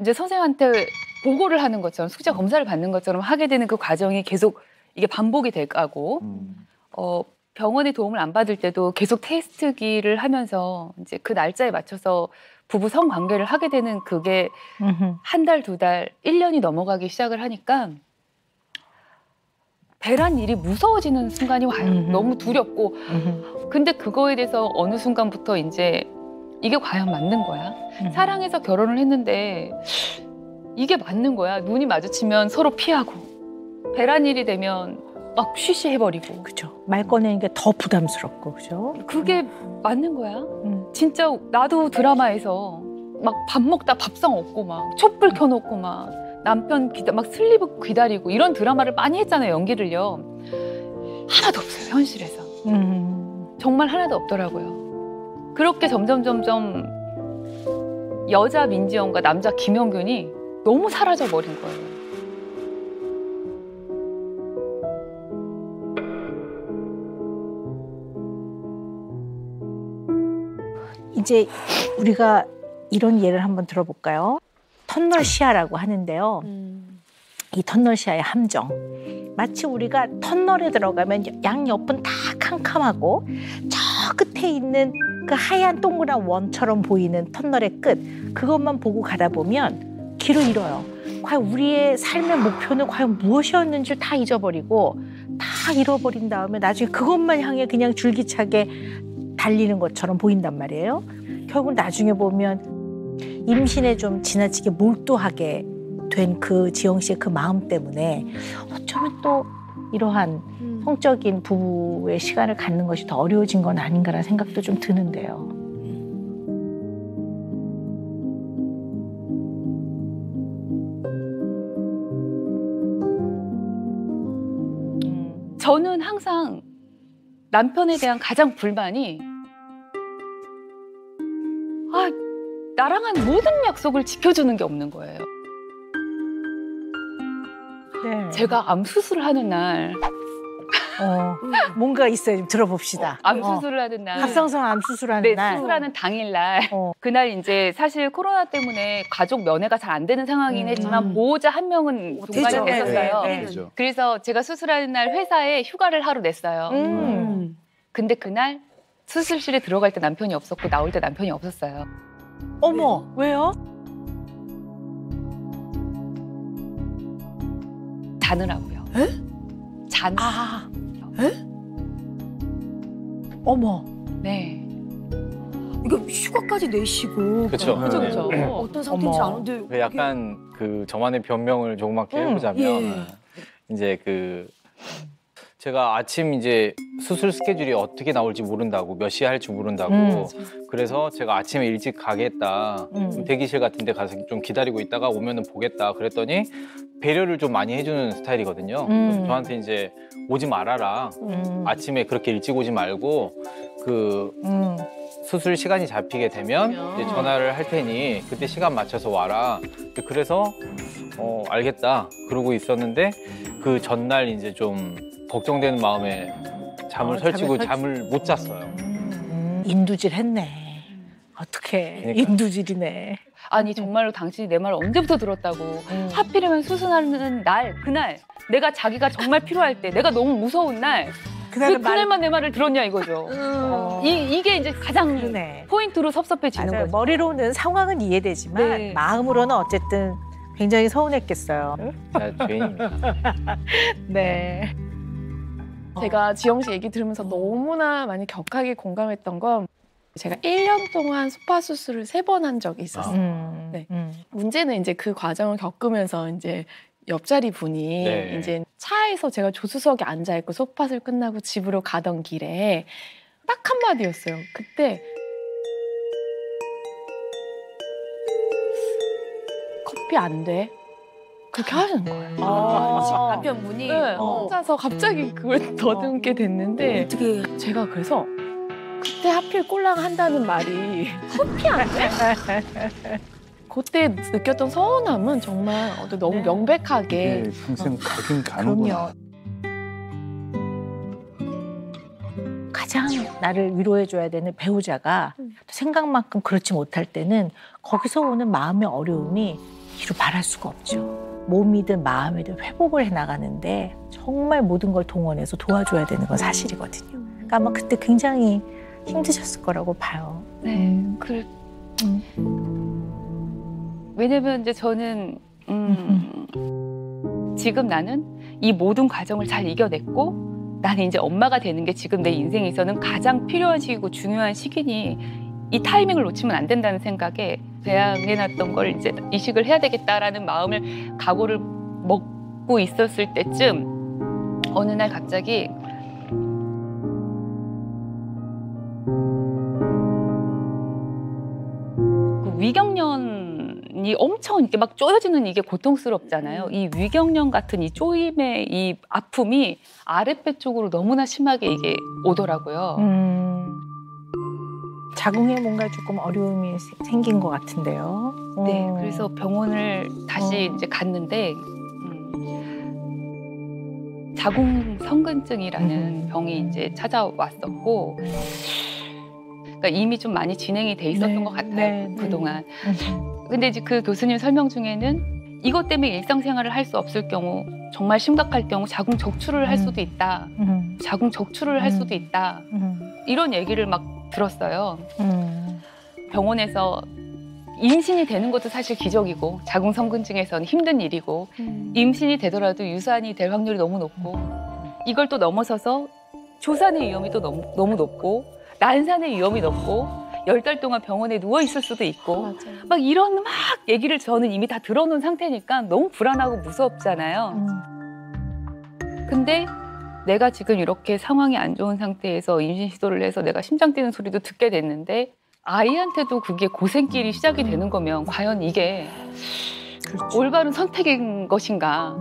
[SPEAKER 6] 이제 선생님한테 보고를 하는 것처럼 숙제 검사를 받는 것처럼 하게 되는 그 과정이 계속 이게 반복이 돼가고
[SPEAKER 3] 음.
[SPEAKER 6] 어, 병원의 도움을 안 받을 때도 계속 테스트기를 하면서 이제 그 날짜에 맞춰서 부부 성관계를 하게 되는 그게
[SPEAKER 1] 음,
[SPEAKER 6] 한 달, 두 달, 일 년이 넘어가기 시작을 하니까 배란 일이 무서워지는 순간이 와요.
[SPEAKER 1] 음흠.
[SPEAKER 6] 너무 두렵고.
[SPEAKER 1] 음,
[SPEAKER 6] 근데 그거에 대해서 어느 순간부터 이제 이게 과연 맞는 거야?
[SPEAKER 1] 음.
[SPEAKER 6] 사랑해서 결혼을 했는데 이게 맞는 거야? 눈이 마주치면 서로 피하고 배란 일이 되면 막 쉬쉬해버리고
[SPEAKER 1] 그죠. 말 꺼내는 게 더 부담스럽고, 그죠?
[SPEAKER 6] 그게 맞는 거야?
[SPEAKER 1] 음.
[SPEAKER 6] 진짜 나도 드라마에서 막 밥 먹다 밥상 없고 막 촛불 켜놓고 막 남편 기다 막 슬리브 기다리고 이런 드라마를 많이 했잖아요 연기를요 하나도 없어요 현실에서
[SPEAKER 1] 음.
[SPEAKER 6] 정말 하나도 없더라고요 그렇게 점점 점점 여자 민지영과 남자 김영균이 너무 사라져 버린 거예요
[SPEAKER 1] 이제 우리가 이런 예를 한번 들어볼까요? 터널 시야라고 하는데요. 이 터널 시야의 함정. 마치 우리가 터널에 들어가면 양 옆은 다 캄캄하고 저 끝에 있는 그 하얀 동그란 원처럼 보이는 터널의 끝 그것만 보고 가다 보면 길을 잃어요. 과연 우리의 삶의 목표는 과연 무엇이었는지 다 잊어버리고 다 잃어버린 다음에 나중에 그것만 향해 그냥 줄기차게 달리는 것처럼 보인단 말이에요. 결국 나중에 보면 임신에 좀 지나치게 몰두하게 된 그 지영 씨의 그 마음 때문에 어쩌면 또 이러한 성적인 부부의 시간을 갖는 것이 더 어려워진 건 아닌가라는 생각도 좀 드는데요.
[SPEAKER 6] 저는 항상 남편에 대한 가장 불만이 나랑 한 모든 약속을 지켜주는 게 없는 거예요.
[SPEAKER 1] 네.
[SPEAKER 6] 제가 암 수술을 하는 날,
[SPEAKER 1] 어, 뭔가 있어요. 좀 들어봅시다.
[SPEAKER 6] 암
[SPEAKER 1] 어.
[SPEAKER 6] 수술을 하는 날,
[SPEAKER 1] 합성성 암 수술하는
[SPEAKER 6] 네,
[SPEAKER 1] 날.
[SPEAKER 6] 수술하는 당일 날
[SPEAKER 1] 어.
[SPEAKER 6] 그날 이제 사실 코로나 때문에 가족 면회가 잘 안 되는 상황이긴 했지만 보호자 한 명은 동반이
[SPEAKER 1] 되죠.
[SPEAKER 6] 됐었어요.
[SPEAKER 1] 네, 네, 네.
[SPEAKER 6] 그래서 제가 수술하는 날 회사에 휴가를 하루 냈어요.
[SPEAKER 1] 음.
[SPEAKER 6] 근데 그날 수술실에 들어갈 때 남편이 없었고 나올 때 남편이 없었어요.
[SPEAKER 1] 어머, 왜요?
[SPEAKER 6] 자느라고요. 잔.
[SPEAKER 1] 아. 어머.
[SPEAKER 6] 네.
[SPEAKER 2] 이거 휴가까지 내시고
[SPEAKER 7] 그쵸.
[SPEAKER 6] 그죠, 그죠.
[SPEAKER 7] 네.
[SPEAKER 2] 어떤 상태인지
[SPEAKER 1] 어머.
[SPEAKER 2] 아는데
[SPEAKER 7] 그 약간 그 저만의 변명을 조그맣게
[SPEAKER 1] 음,
[SPEAKER 7] 해보자면
[SPEAKER 2] 예.
[SPEAKER 7] 이제 그 제가 아침 이제 수술 스케줄이 어떻게 나올지 모른다고 몇 시에 할지 모른다고
[SPEAKER 1] 음.
[SPEAKER 7] 그래서 제가 아침에 일찍 가겠다
[SPEAKER 1] 음.
[SPEAKER 7] 대기실 같은 데 가서 좀 기다리고 있다가 오면은 보겠다 그랬더니 배려를 좀 많이 해주는 스타일이거든요
[SPEAKER 1] 음.
[SPEAKER 7] 저한테 이제 오지 말아라
[SPEAKER 1] 음.
[SPEAKER 7] 아침에 그렇게 일찍 오지 말고 그
[SPEAKER 1] 음.
[SPEAKER 7] 수술 시간이 잡히게 되면 이제 전화를 할 테니 그때 시간 맞춰서 와라. 그래서 어 알겠다. 그러고 있었는데 그 전날 이제 좀 걱정되는 마음에 잠을
[SPEAKER 1] 어,
[SPEAKER 7] 설치고
[SPEAKER 1] 잠을
[SPEAKER 7] 잠을 못 잤어요.
[SPEAKER 1] 음. 인두질 했네. 어떻게
[SPEAKER 7] 그러니까.
[SPEAKER 1] 인두질이네.
[SPEAKER 6] 아니 정말로 당신이 내 말을 언제부터 들었다고.
[SPEAKER 1] 음.
[SPEAKER 6] 하필이면 수술하는 날 그날 내가 자기가 정말 필요할 때 내가 너무 무서운 날
[SPEAKER 1] 그말
[SPEAKER 6] 그날만 내 말을 들었냐 이거죠.
[SPEAKER 1] 어.
[SPEAKER 6] 이 이게 이제 가장
[SPEAKER 1] 그러네.
[SPEAKER 6] 포인트로 섭섭해지는
[SPEAKER 1] 맞아요.
[SPEAKER 6] 거죠.
[SPEAKER 1] 머리로는 상황은 이해되지만
[SPEAKER 6] 네.
[SPEAKER 1] 마음으로는 어쨌든 굉장히 서운했겠어요.
[SPEAKER 7] 제가 죄인입니다.
[SPEAKER 1] 네.
[SPEAKER 4] 제가 지영 씨 얘기 들으면서 너무나 많이 격하게 공감했던 건 제가 1년 동안 소파 수술을 세 번 한 적이 있었어요.
[SPEAKER 1] 음.
[SPEAKER 4] 네.
[SPEAKER 1] 음.
[SPEAKER 4] 문제는 이제 그 과정을 겪으면서 이제 옆자리 분이
[SPEAKER 7] 네.
[SPEAKER 4] 이제 차에서 제가 조수석에 앉아 있고 소파술 끝나고 집으로 가던 길에 딱 한마디였어요. 그때 커피 안 돼. 그렇게 하시는 거예요.
[SPEAKER 2] 아, 남편분이
[SPEAKER 4] 네,
[SPEAKER 2] 어.
[SPEAKER 4] 혼자서 갑자기 그걸 더듬게 됐는데
[SPEAKER 2] 어떻게
[SPEAKER 4] 제가 그래서 그때 하필 꼴랑 한다는 말이 커피 안 돼? 그때 느꼈던 서운함은 정말 어떤 너무
[SPEAKER 1] 네.
[SPEAKER 4] 명백하게
[SPEAKER 3] 예, 평생 가긴 가는구나.
[SPEAKER 1] 그럼요. 가장 나를 위로해줘야 되는 배우자가
[SPEAKER 4] 음.
[SPEAKER 1] 생각만큼 그렇지 못할 때는 거기서 오는 마음의 어려움이 이루 말할 수가 없죠. 몸이든 마음이든 회복을 해나가는데 정말 모든 걸 동원해서 도와줘야 되는 건 사실이거든요. 그러니까 아마 그때 굉장히 힘드셨을 거라고 봐요.
[SPEAKER 6] 네. 그 왜냐면 이제 저는 음, 지금 나는 이 모든 과정을 잘 이겨냈고 나는 이제 엄마가 되는 게 지금 내 인생에서는 가장 필요한 시기고 중요한 시기니 이 타이밍을 놓치면 안 된다는 생각에 대항해놨던 걸 이제 이식을 해야 되겠다라는 마음을 각오를 먹고 있었을 때쯤 어느 날 갑자기 그 위경련 이이 엄청 이렇게 막 쪼여지는 이게 고통스럽잖아요. 이 위경련 같은 이 쪼임의 이 아픔이 아랫배 쪽으로 너무나 심하게 이게 오더라고요.
[SPEAKER 1] 음. 자궁에 뭔가 조금 어려움이 세- 생긴 것 같은데요.
[SPEAKER 6] 네,
[SPEAKER 1] 어.
[SPEAKER 6] 그래서 병원을 다시
[SPEAKER 1] 어.
[SPEAKER 6] 이제 갔는데 음, 자궁 성근증이라는 병이 이제 찾아왔었고, 그러니까 이미 좀 많이 진행이 돼 있었던
[SPEAKER 1] 네,
[SPEAKER 6] 것 같아요
[SPEAKER 1] 네, 네.
[SPEAKER 6] 그동안.
[SPEAKER 1] 음.
[SPEAKER 6] 근데 이제 그 교수님 설명 중에는 이것 때문에 일상생활을 할 수 없을 경우, 정말 심각할 경우 자궁 적출을 할
[SPEAKER 1] 음.
[SPEAKER 6] 수도 있다.
[SPEAKER 1] 음.
[SPEAKER 6] 자궁 적출을 할
[SPEAKER 1] 음.
[SPEAKER 6] 수도 있다.
[SPEAKER 1] 음.
[SPEAKER 6] 이런 얘기를 막 들었어요.
[SPEAKER 1] 음.
[SPEAKER 6] 병원에서 임신이 되는 것도 사실 기적이고 자궁 성근증에서는 힘든 일이고
[SPEAKER 1] 음.
[SPEAKER 6] 임신이 되더라도 유산이 될 확률이 너무 높고 이걸 또 넘어서서 조산의 위험이 또 너무, 너무 높고 난산의 위험이 높고 열 달 동안 병원에 누워 있을 수도 있고 막 이런 막 얘기를 저는 이미 다 들어놓은 상태니까 너무 불안하고 무섭잖아요.
[SPEAKER 1] 음.
[SPEAKER 6] 근데 내가 지금 이렇게 상황이 안 좋은 상태에서 임신 시도를 해서 내가 심장 뛰는 소리도 듣게 됐는데 아이한테도 그게 고생길이 시작이 되는 거면 과연 이게
[SPEAKER 1] 그렇죠.
[SPEAKER 6] 올바른 선택인 것인가?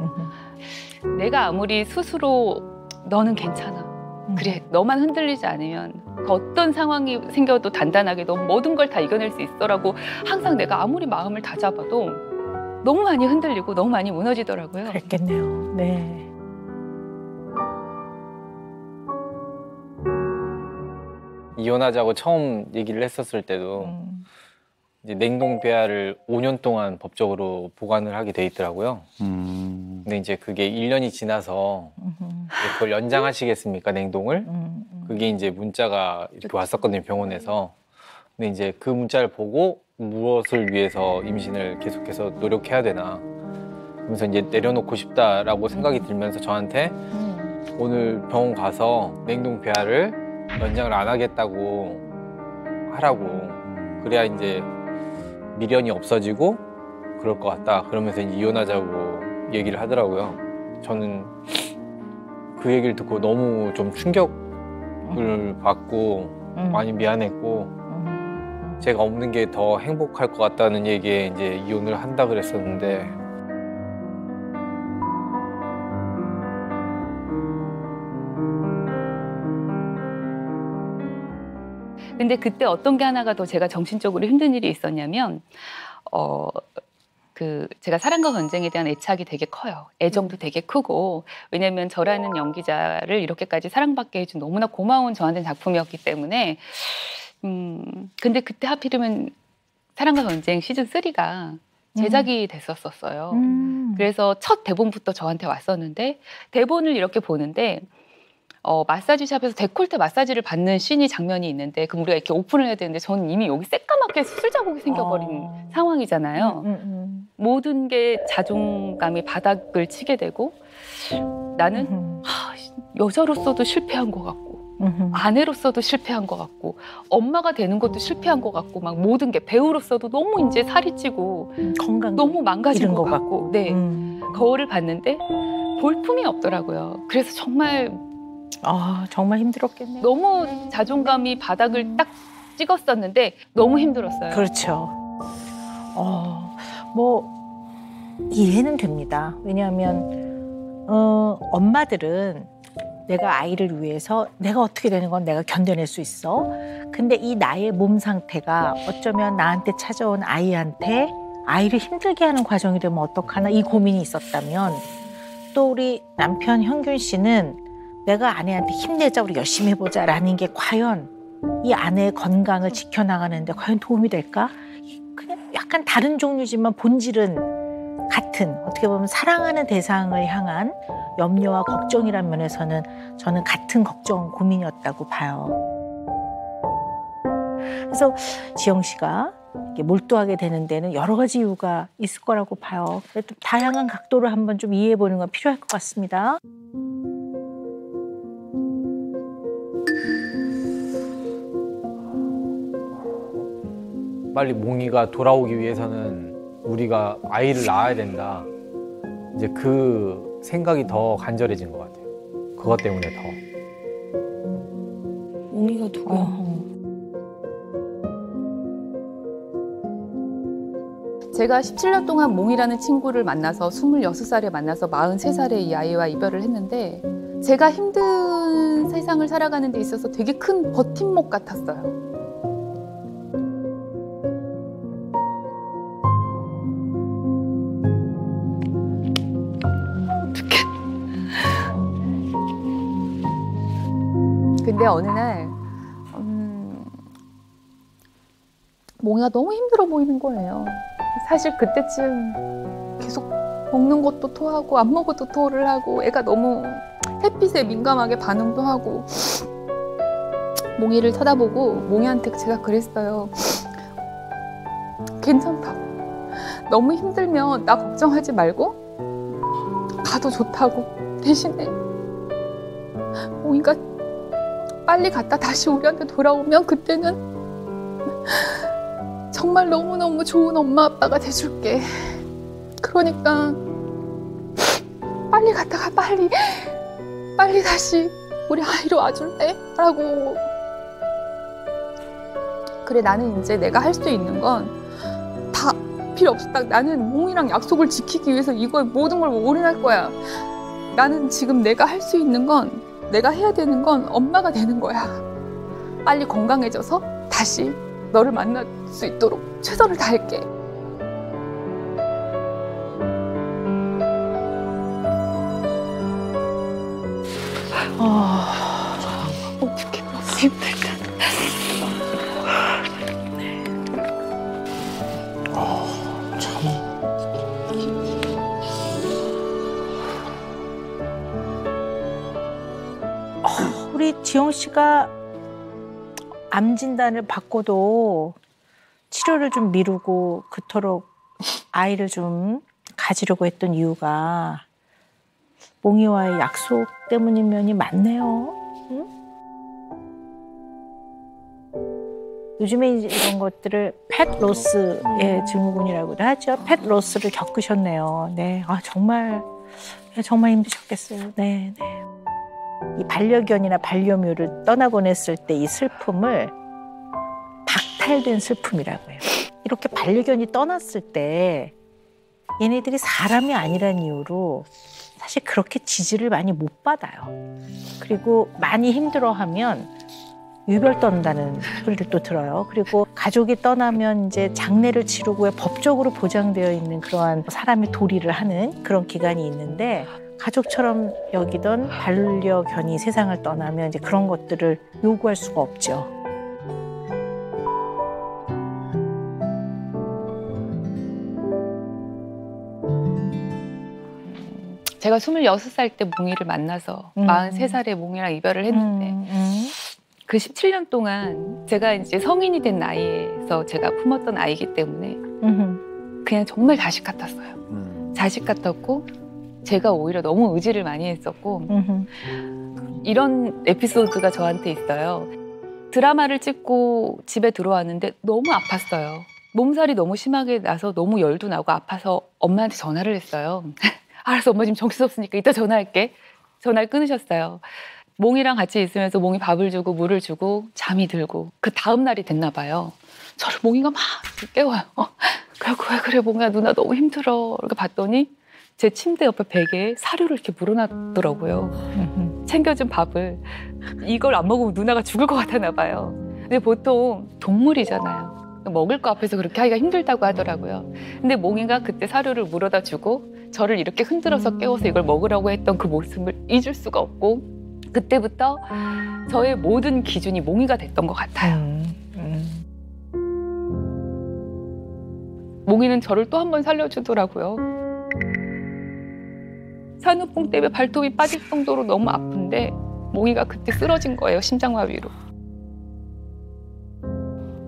[SPEAKER 1] 음.
[SPEAKER 6] 내가 아무리 스스로 너는 괜찮아.
[SPEAKER 1] 음.
[SPEAKER 6] 그래, 너만 흔들리지 않으면 그 어떤 상황이 생겨도 단단하게 너 모든 걸 다 이겨낼 수 있어라고 항상 내가 아무리 마음을 다 잡아도 너무 많이 흔들리고 너무 많이 무너지더라고요.
[SPEAKER 1] 그랬겠네요. 네.
[SPEAKER 9] 이혼하자고 처음 얘기를 했었을 때도
[SPEAKER 1] 음.
[SPEAKER 9] 이제 냉동 배아를 5년 동안 법적으로 보관을 하게 돼 있더라고요.
[SPEAKER 3] 음.
[SPEAKER 9] 근데 이제 그게 1년이 지나서
[SPEAKER 1] 음.
[SPEAKER 9] 그걸 연장하시겠습니까, 냉동을?
[SPEAKER 1] 음. 음.
[SPEAKER 9] 그게 이제 문자가 이렇게 왔었거든요, 병원에서. 근데 이제 그 문자를 보고 무엇을 위해서 임신을 계속해서 노력해야 되나. 그러면서 이제 내려놓고 싶다라고 생각이 들면서 저한테
[SPEAKER 1] 음.
[SPEAKER 9] 오늘 병원 가서 냉동 배아를 연장을 안 하겠다고 하라고. 그래야 이제 미련이 없어지고 그럴 것 같다. 그러면서 이제 이혼하자고 얘기를 하더라고요. 저는 그 얘기를 듣고 너무 좀 충격을 받고
[SPEAKER 1] 음.
[SPEAKER 9] 많이 미안했고
[SPEAKER 1] 음.
[SPEAKER 9] 제가 없는 게 더 행복할 것 같다는 얘기에 이제 이혼을 한다 그랬었는데
[SPEAKER 6] 근데 그때 어떤 게 하나가 더 제가 정신적으로 힘든 일이 있었냐면 어. 그 제가 사랑과 전쟁에 대한 애착이 되게 커요. 애정도 되게 크고 왜냐하면 저라는 연기자를 이렇게까지 사랑받게 해준 너무나 고마운 저한테는 작품이었기 때문에 음 근데 그때 하필이면 사랑과 전쟁 시즌 3가 제작이 됐었었어요.
[SPEAKER 1] 음.
[SPEAKER 6] 그래서 첫 대본부터 저한테 왔었는데 대본을 이렇게 보는데 어, 마사지 샵에서 데콜테 마사지를 받는 씬이 장면이 있는데 그럼 우리가 이렇게 오픈을 해야 되는데 저는 이미 여기 새까맣게 수술 자국이 생겨버린
[SPEAKER 1] 어.
[SPEAKER 6] 상황이잖아요.
[SPEAKER 1] 음, 음,
[SPEAKER 6] 모든 게 자존감이 바닥을 치게 되고 나는
[SPEAKER 1] 음.
[SPEAKER 6] 하, 여자로서도 실패한 것 같고
[SPEAKER 1] 음.
[SPEAKER 6] 아내로서도 실패한 것 같고 엄마가 되는 것도 실패한 것 같고 막 모든 게 배우로서도 너무 이제 살이 찌고
[SPEAKER 1] 건강
[SPEAKER 6] 너무 망가진 것
[SPEAKER 1] 것
[SPEAKER 6] 같고 네
[SPEAKER 1] 음.
[SPEAKER 6] 거울을 봤는데 볼품이 없더라고요. 그래서 정말
[SPEAKER 1] 아 정말 힘들었겠네요.
[SPEAKER 6] 너무 자존감이 바닥을 딱 찍었었는데 너무 힘들었어요.
[SPEAKER 1] 그렇죠. 어, 뭐 이해는 됩니다. 왜냐하면 어, 엄마들은 내가 아이를 위해서 내가 어떻게 되는 건 내가 견뎌낼 수 있어. 근데 이 나의 몸 상태가 어쩌면 나한테 찾아온 아이한테 아이를 힘들게 하는 과정이 되면 어떡하나 이 고민이 있었다면 또 우리 남편 현균 씨는 내가 아내한테 힘내자 우리 열심히 해보자 라는 게 과연 이 아내의 건강을 지켜나가는데 과연 도움이 될까? 그냥 약간 다른 종류지만 본질은 같은 어떻게 보면 사랑하는 대상을 향한 염려와 걱정이란 면에서는 저는 같은 걱정 고민이었다고 봐요. 그래서 지영 씨가 몰두하게 되는 데는 여러 가지 이유가 있을 거라고 봐요. 다양한 각도를 한번 좀 이해해 보는 건 필요할 것 같습니다.
[SPEAKER 9] 빨리 몽이가 돌아오기 위해서는 우리가 아이를 낳아야 된다. 이제 그 생각이 더 간절해진 것 같아요. 그것 때문에 더.
[SPEAKER 2] 몽이가 누구야?
[SPEAKER 12] 제가 17년 동안 몽이라는 친구를 만나서 26살에 만나서 43살에 이 아이와 이별을 했는데 제가 힘든 세상을 살아가는 데 있어서 되게 큰 버팀목 같았어요. 근데 어느 날 음, 몽이가 너무 힘들어 보이는 거예요. 사실 그때쯤 계속 먹는 것도 토하고 안 먹어도 토를 하고 애가 너무 햇빛에 민감하게 반응도 하고 몽이를 쳐다보고 몽이한테 제가 그랬어요. 괜찮다. 너무 힘들면 나 걱정하지 말고 가도 좋다고 대신에 몽이가 빨리 갔다 다시 우리한테 돌아오면 그때는 정말 너무너무 좋은 엄마 아빠가 돼줄게. 그러니까 빨리 갔다가 빨리 빨리 다시 우리 아이로 와줄래? 라고 그래 나는 이제 내가 할 수 있는 건 다 필요 없어 딱 나는 몽이랑 약속을 지키기 위해서 이거에 모든 걸 올인할 거야 나는 지금 내가 할 수 있는 건 내가 해야 되는 건 엄마가 되는 거야. 빨리 건강해져서 다시 너를 만날 수 있도록 최선을 다할게.
[SPEAKER 1] 아,
[SPEAKER 12] 어떻게 힘들다
[SPEAKER 1] 지영 씨가 암 진단을 받고도 치료를 좀 미루고 그토록 아이를 좀 가지려고 했던 이유가 몽이와의 약속 때문인 면이 많네요. 응? 요즘에 이런 것들을 펫 로스의 증후군이라고도 하죠. 펫 로스를 겪으셨네요. 네, 아 정말 정말 힘드셨겠어요. 네, 네. 이 반려견이나 반려묘를 떠나보냈을 때 이 슬픔을 박탈된 슬픔이라고 해요. 이렇게 반려견이 떠났을 때 얘네들이 사람이 아니란 이유로 사실 그렇게 지지를 많이 못 받아요. 그리고 많이 힘들어하면 유별 떤다는 소리를 또 들어요. 그리고 가족이 떠나면 이제 장례를 치르고 법적으로 보장되어 있는 그러한 사람의 도리를 하는 그런 기간이 있는데 가족처럼 여기던 반려견이 세상을 떠나면 이제 그런 것들을 요구할 수가 없죠.
[SPEAKER 6] 제가 26살 때 몽이를 만나서
[SPEAKER 1] 음.
[SPEAKER 6] 43살에 몽이랑 이별을 했는데 그 17년 동안 제가 이제 성인이 된 나이에서 제가 품었던 아이기 때문에 그냥 정말 자식 같았어요. 자식 같았고 제가 오히려 너무 의지를 많이 했었고 이런 에피소드가 저한테 있어요. 드라마를 찍고 집에 들어왔는데 너무 아팠어요. 몸살이 너무 심하게 나서 너무 열도 나고 아파서 엄마한테 전화를 했어요. 알았어, 엄마 지금 정신없으니까 이따 전화할게. 전화를 끊으셨어요. 몽이랑 같이 있으면서 몽이 밥을 주고 물을 주고 잠이 들고 그 다음 날이 됐나 봐요. 저를 몽이가 막 깨워요. 어, 그래, 그래, 그래, 몽이야, 누나 너무 힘들어. 이렇게 봤더니 제 침대 옆에 베개에 사료를 이렇게 물어놨더라고요. 챙겨준 밥을. 이걸 안 먹으면 누나가 죽을 것 같았나 봐요. 근데 보통 동물이잖아요. 먹을 거 앞에서 그렇게 하기가 힘들다고 하더라고요. 근데 몽이가 그때 사료를 물어다 주고 저를 이렇게 흔들어서 깨워서 이걸 먹으라고 했던 그 모습을 잊을 수가 없고 그때부터 저의 모든 기준이 몽이가 됐던 것 같아요. 몽이는 저를 또 한 번 살려주더라고요. 산후풍 때문에 발톱이 빠질 정도로 너무 아픈데 몽이가 그때 쓰러진 거예요 심장마비로.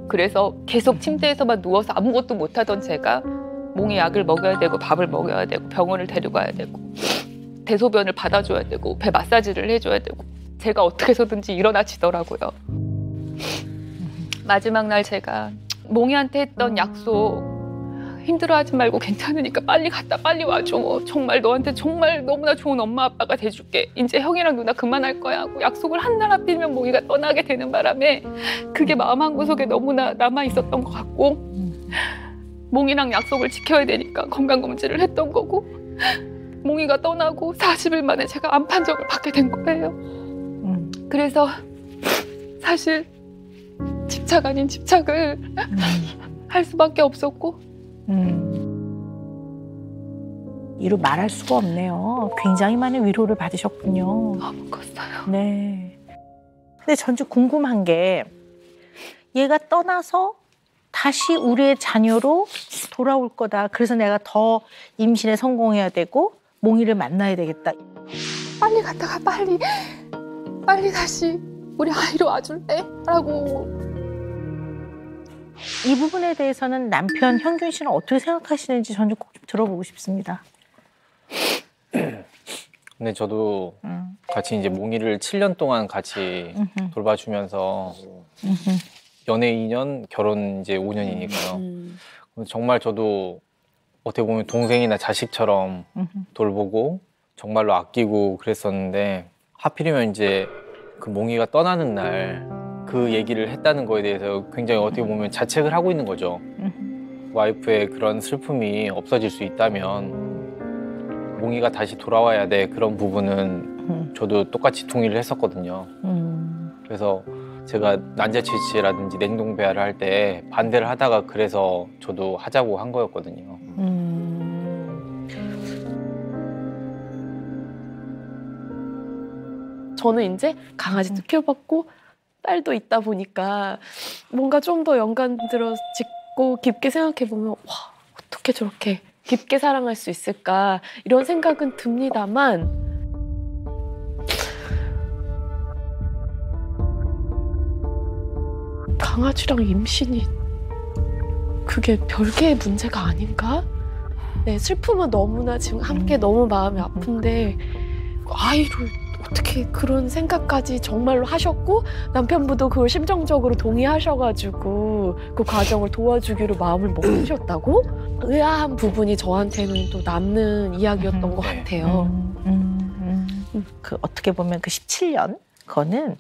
[SPEAKER 6] 그래서 계속 침대에서만 누워서 아무것도 못하던 제가 몽이 약을 먹여야 되고 밥을 먹여야 되고 병원을 데리고 가야 되고 대소변을 받아줘야 되고 배 마사지를 해줘야 되고 제가 어떻게 해서든지 일어나지더라고요. 마지막 날 제가 몽이한테 했던 약속 힘들어하지 말고 괜찮으니까 빨리 갔다 빨리 와줘. 정말 너한테 정말 너무나 좋은 엄마 아빠가 돼줄게. 이제 형이랑 누나 그만할 거야 하고 약속을 한 날 앞이면 몽이가 떠나게 되는 바람에 그게 마음 한 구석에 너무나 남아 있었던 것 같고 몽이랑 약속을 지켜야 되니까 건강검진을 했던 거고 몽이가 떠나고 40일 만에 제가 암 판정을 받게 된 거예요.
[SPEAKER 1] 음.
[SPEAKER 6] 그래서 사실 집착 아닌 집착을 할 수밖에 없었고
[SPEAKER 1] 음. 이루 말할 수가 없네요. 굉장히 많은 위로를 받으셨군요.
[SPEAKER 6] 너무 컸어요.
[SPEAKER 1] 네. 근데 전 좀 궁금한 게 얘가 떠나서 다시 우리의 자녀로 돌아올 거다. 그래서 내가 더 임신에 성공해야 되고 몽이를 만나야 되겠다.
[SPEAKER 4] 빨리 갔다가 빨리 빨리 다시 우리 아이로 와줄래? 라고
[SPEAKER 1] 이 부분에 대해서는 남편 현균 씨는 어떻게 생각하시는지 저는 꼭 좀 들어보고 싶습니다.
[SPEAKER 9] 근데 저도
[SPEAKER 1] 음.
[SPEAKER 9] 같이 이제 몽이를 7년 동안 같이
[SPEAKER 1] 음흠.
[SPEAKER 9] 돌봐주면서
[SPEAKER 1] 음흠.
[SPEAKER 9] 연애 2년, 결혼 이제 5년이니까요. 정말 저도 어떻게 보면 동생이나 자식처럼
[SPEAKER 1] 음흠.
[SPEAKER 9] 돌보고 정말로 아끼고 그랬었는데 하필이면 이제 그 몽이가 떠나는 날 그 얘기를 했다는 거에 대해서 굉장히 어떻게 보면 자책을 하고 있는 거죠. 와이프의 그런 슬픔이 없어질 수 있다면 몽이가 다시 돌아와야 돼 그런 부분은 저도 똑같이 동의를 했었거든요.
[SPEAKER 1] 음.
[SPEAKER 9] 그래서 제가 난자치치라든지 냉동 배아를 할 때 반대를 하다가 그래서 저도 하자고 한 거였거든요.
[SPEAKER 1] 음.
[SPEAKER 4] 저는 이제 강아지도 키워봤고 딸도 있다 보니까 뭔가 좀 더 연관 들어 짓고 깊게 생각해 보면 와 어떻게 저렇게 깊게 사랑할 수 있을까 이런 생각은 듭니다만 강아지랑 임신이 그게 별개의 문제가 아닌가? 네, 슬픔은 너무나 지금 함께 너무 마음이 아픈데 아이를 어떻게 그런 생각까지 정말로 하셨고 남편분도 그걸 심정적으로 동의하셔가지고 그 과정을 도와주기로 마음을 먹으셨다고 의아한 부분이 저한테는 또 남는 이야기였던 것 같아요.
[SPEAKER 1] 음, 음. 그 어떻게 보면 그 17년 그거는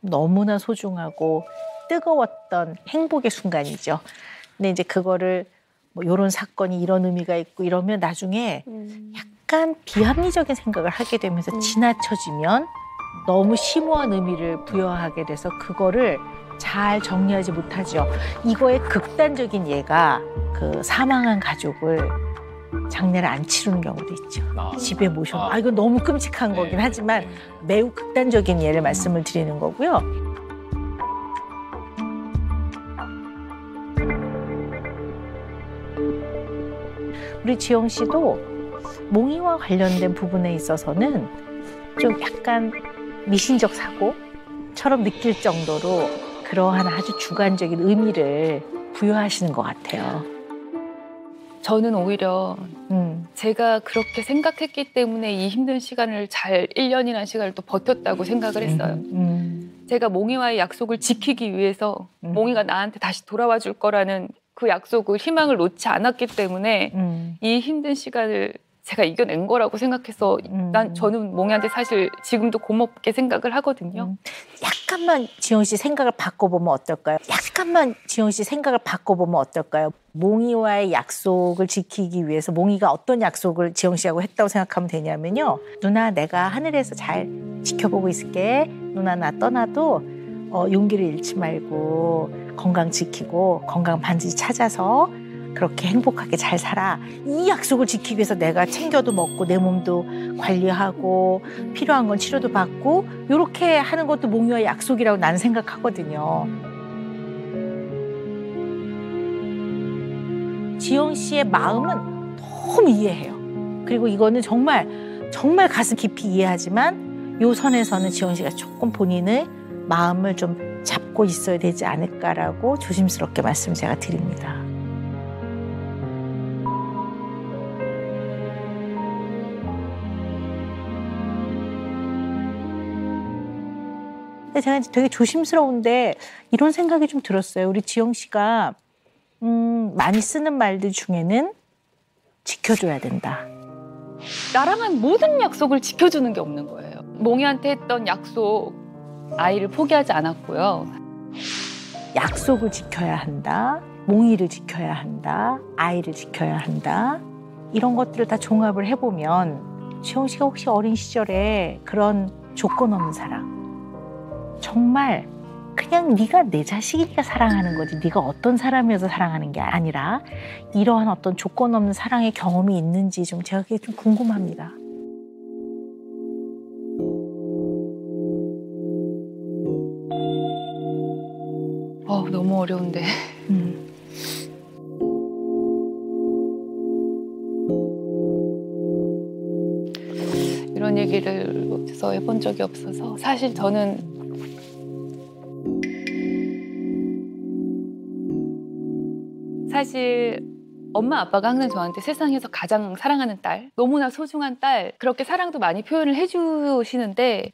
[SPEAKER 1] 너무나 소중하고 뜨거웠던 행복의 순간이죠. 근데 이제 그거를 뭐 이런 사건이 이런 의미가 있고 이러면 나중에 약 간 비합리적인 생각을 하게 되면서 지나쳐지면 너무 심오한 의미를 부여하게 돼서 그거를 잘 정리하지 못하죠. 이거의 극단적인 예가 그 사망한 가족을 장례를 안 치르는 경우도 있죠. 집에 모셔. 아, 이건 너무 끔찍한 거긴 하지만 매우 극단적인 예를 말씀을 드리는 거고요. 우리 지영 씨도 몽이와 관련된 부분에 있어서는 좀 약간 미신적 사고처럼 느낄 정도로 그러한 아주 주관적인 의미를 부여하시는 것 같아요.
[SPEAKER 6] 저는 오히려
[SPEAKER 1] 음.
[SPEAKER 6] 제가 그렇게 생각했기 때문에 이 힘든 시간을 잘 1년이라는 시간을 또 버텼다고 생각을 했어요.
[SPEAKER 1] 음.
[SPEAKER 6] 제가 몽이와의 약속을 지키기 위해서 몽이가 나한테 다시 돌아와 줄 거라는 그 약속을 희망을 놓지 않았기 때문에
[SPEAKER 1] 음.
[SPEAKER 6] 이 힘든 시간을 제가 이겨낸 거라고 생각해서 난 저는 몽이한테 사실 지금도 고맙게 생각을 하거든요.
[SPEAKER 1] 약간만 지영 씨 생각을 바꿔보면 어떨까요? 약간만 지영 씨 생각을 바꿔보면 어떨까요? 몽이와의 약속을 지키기 위해서 몽이가 어떤 약속을 지영 씨하고 했다고 생각하면 되냐면요. 누나 내가 하늘에서 잘 지켜보고 있을게. 누나 나 떠나도 어, 용기를 잃지 말고 건강 지키고 건강 반드시 찾아서 그렇게 행복하게 잘 살아. 이 약속을 지키기 위해서 내가 챙겨도 먹고 내 몸도 관리하고 필요한 건 치료도 받고 이렇게 하는 것도 몽유와의 약속이라고 나는 생각하거든요. 지영 씨의 마음은 너무 이해해요. 그리고 이거는 정말 정말 가슴 깊이 이해하지만 요 선에서는 지영 씨가 조금 본인의 마음을 좀 잡고 있어야 되지 않을까라고 조심스럽게 말씀 제가 드립니다. 근데 제가 되게 조심스러운데 이런 생각이 좀 들었어요. 우리 지영 씨가 음, 많이 쓰는 말들 중에는 지켜줘야 된다.
[SPEAKER 6] 나랑 한 모든 약속을 지켜주는 게 없는 거예요. 몽이한테 했던 약속 아이를 포기하지 않았고요.
[SPEAKER 1] 약속을 지켜야 한다. 몽이를 지켜야 한다, 아이를 지켜야 한다 이런 것들을 다 종합을 해보면 지영 씨가 혹시 어린 시절에 그런 조건 없는 사랑 정말 그냥 네가 내 자식이니까 사랑하는 거지 네가 어떤 사람이어서 사랑하는 게 아니라 이러한 어떤 조건 없는 사랑의 경험이 있는지 좀 제가 그게 좀 궁금합니다.
[SPEAKER 6] 어, 너무 어려운데.
[SPEAKER 1] 음.
[SPEAKER 6] 이런 얘기를 어디서 해본 적이 없어서 사실 저는 사실 엄마 아빠가 항상 저한테 세상에서 가장 사랑하는 딸, 너무나 소중한 딸, 그렇게 사랑도 많이 표현을 해주시는데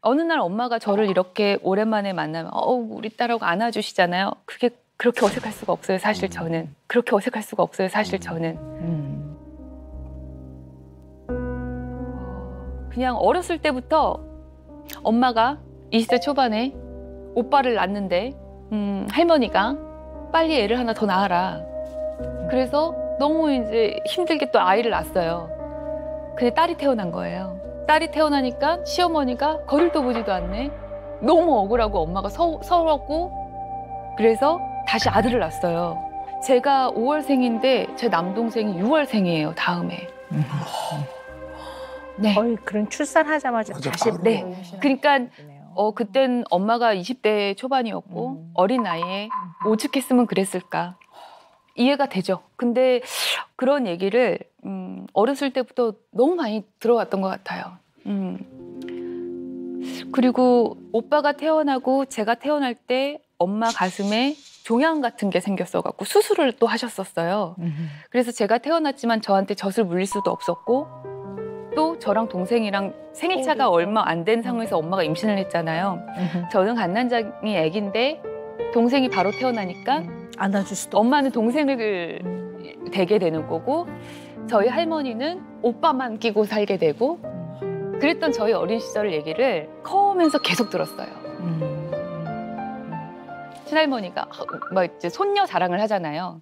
[SPEAKER 6] 어느 날 엄마가 저를 이렇게 오랜만에 만나면 어우 우리 딸하고 안아주시잖아요. 그게 그렇게 어색할 수가 없어요. 사실 저는 그렇게 어색할 수가 없어요. 사실 저는
[SPEAKER 1] 음.
[SPEAKER 6] 그냥 어렸을 때부터 엄마가 20대 초반에 오빠를 낳는데 음, 할머니가 빨리 애를 하나 더 낳아라. 그래서 너무 이제 힘들게 또 아이를 낳았어요. 근데 딸이 태어난 거예요. 딸이 태어나니까 시어머니가 거릴도 보지도 않네. 너무 억울하고 엄마가 서, 서럽고 그래서 다시 아들을 낳았어요. 제가 5월생인데 제 남동생이 6월생이에요. 다음에. 네.
[SPEAKER 1] 거의 그런 출산하자마자
[SPEAKER 3] 맞아,
[SPEAKER 1] 다시
[SPEAKER 3] 바로.
[SPEAKER 6] 네. 그러니까 어 그땐 엄마가 20대 초반이었고 어린 나이에 오죽했으면 그랬을까 이해가 되죠. 근데 그런 얘기를 음, 어렸을 때부터 너무 많이 들어왔던 것 같아요. 음. 그리고 오빠가 태어나고 제가 태어날 때 엄마 가슴에 종양 같은 게 생겼어갖고 수술을 또 하셨었어요. 그래서 제가 태어났지만 저한테 젖을 물릴 수도 없었고 또 저랑 동생이랑 생일 차가 얼마 안 된 상황에서 엄마가 임신을 했잖아요. 저는 갓난장이 아기인데 동생이 바로 태어나니까
[SPEAKER 1] 안아줄 수도
[SPEAKER 6] 엄마는 동생을 되게 되는 거고 저희 할머니는 오빠만 끼고 살게 되고 그랬던 저희 어린 시절 얘기를 커오면서 계속 들었어요. 친할머니가 막 이제 손녀 자랑을 하잖아요.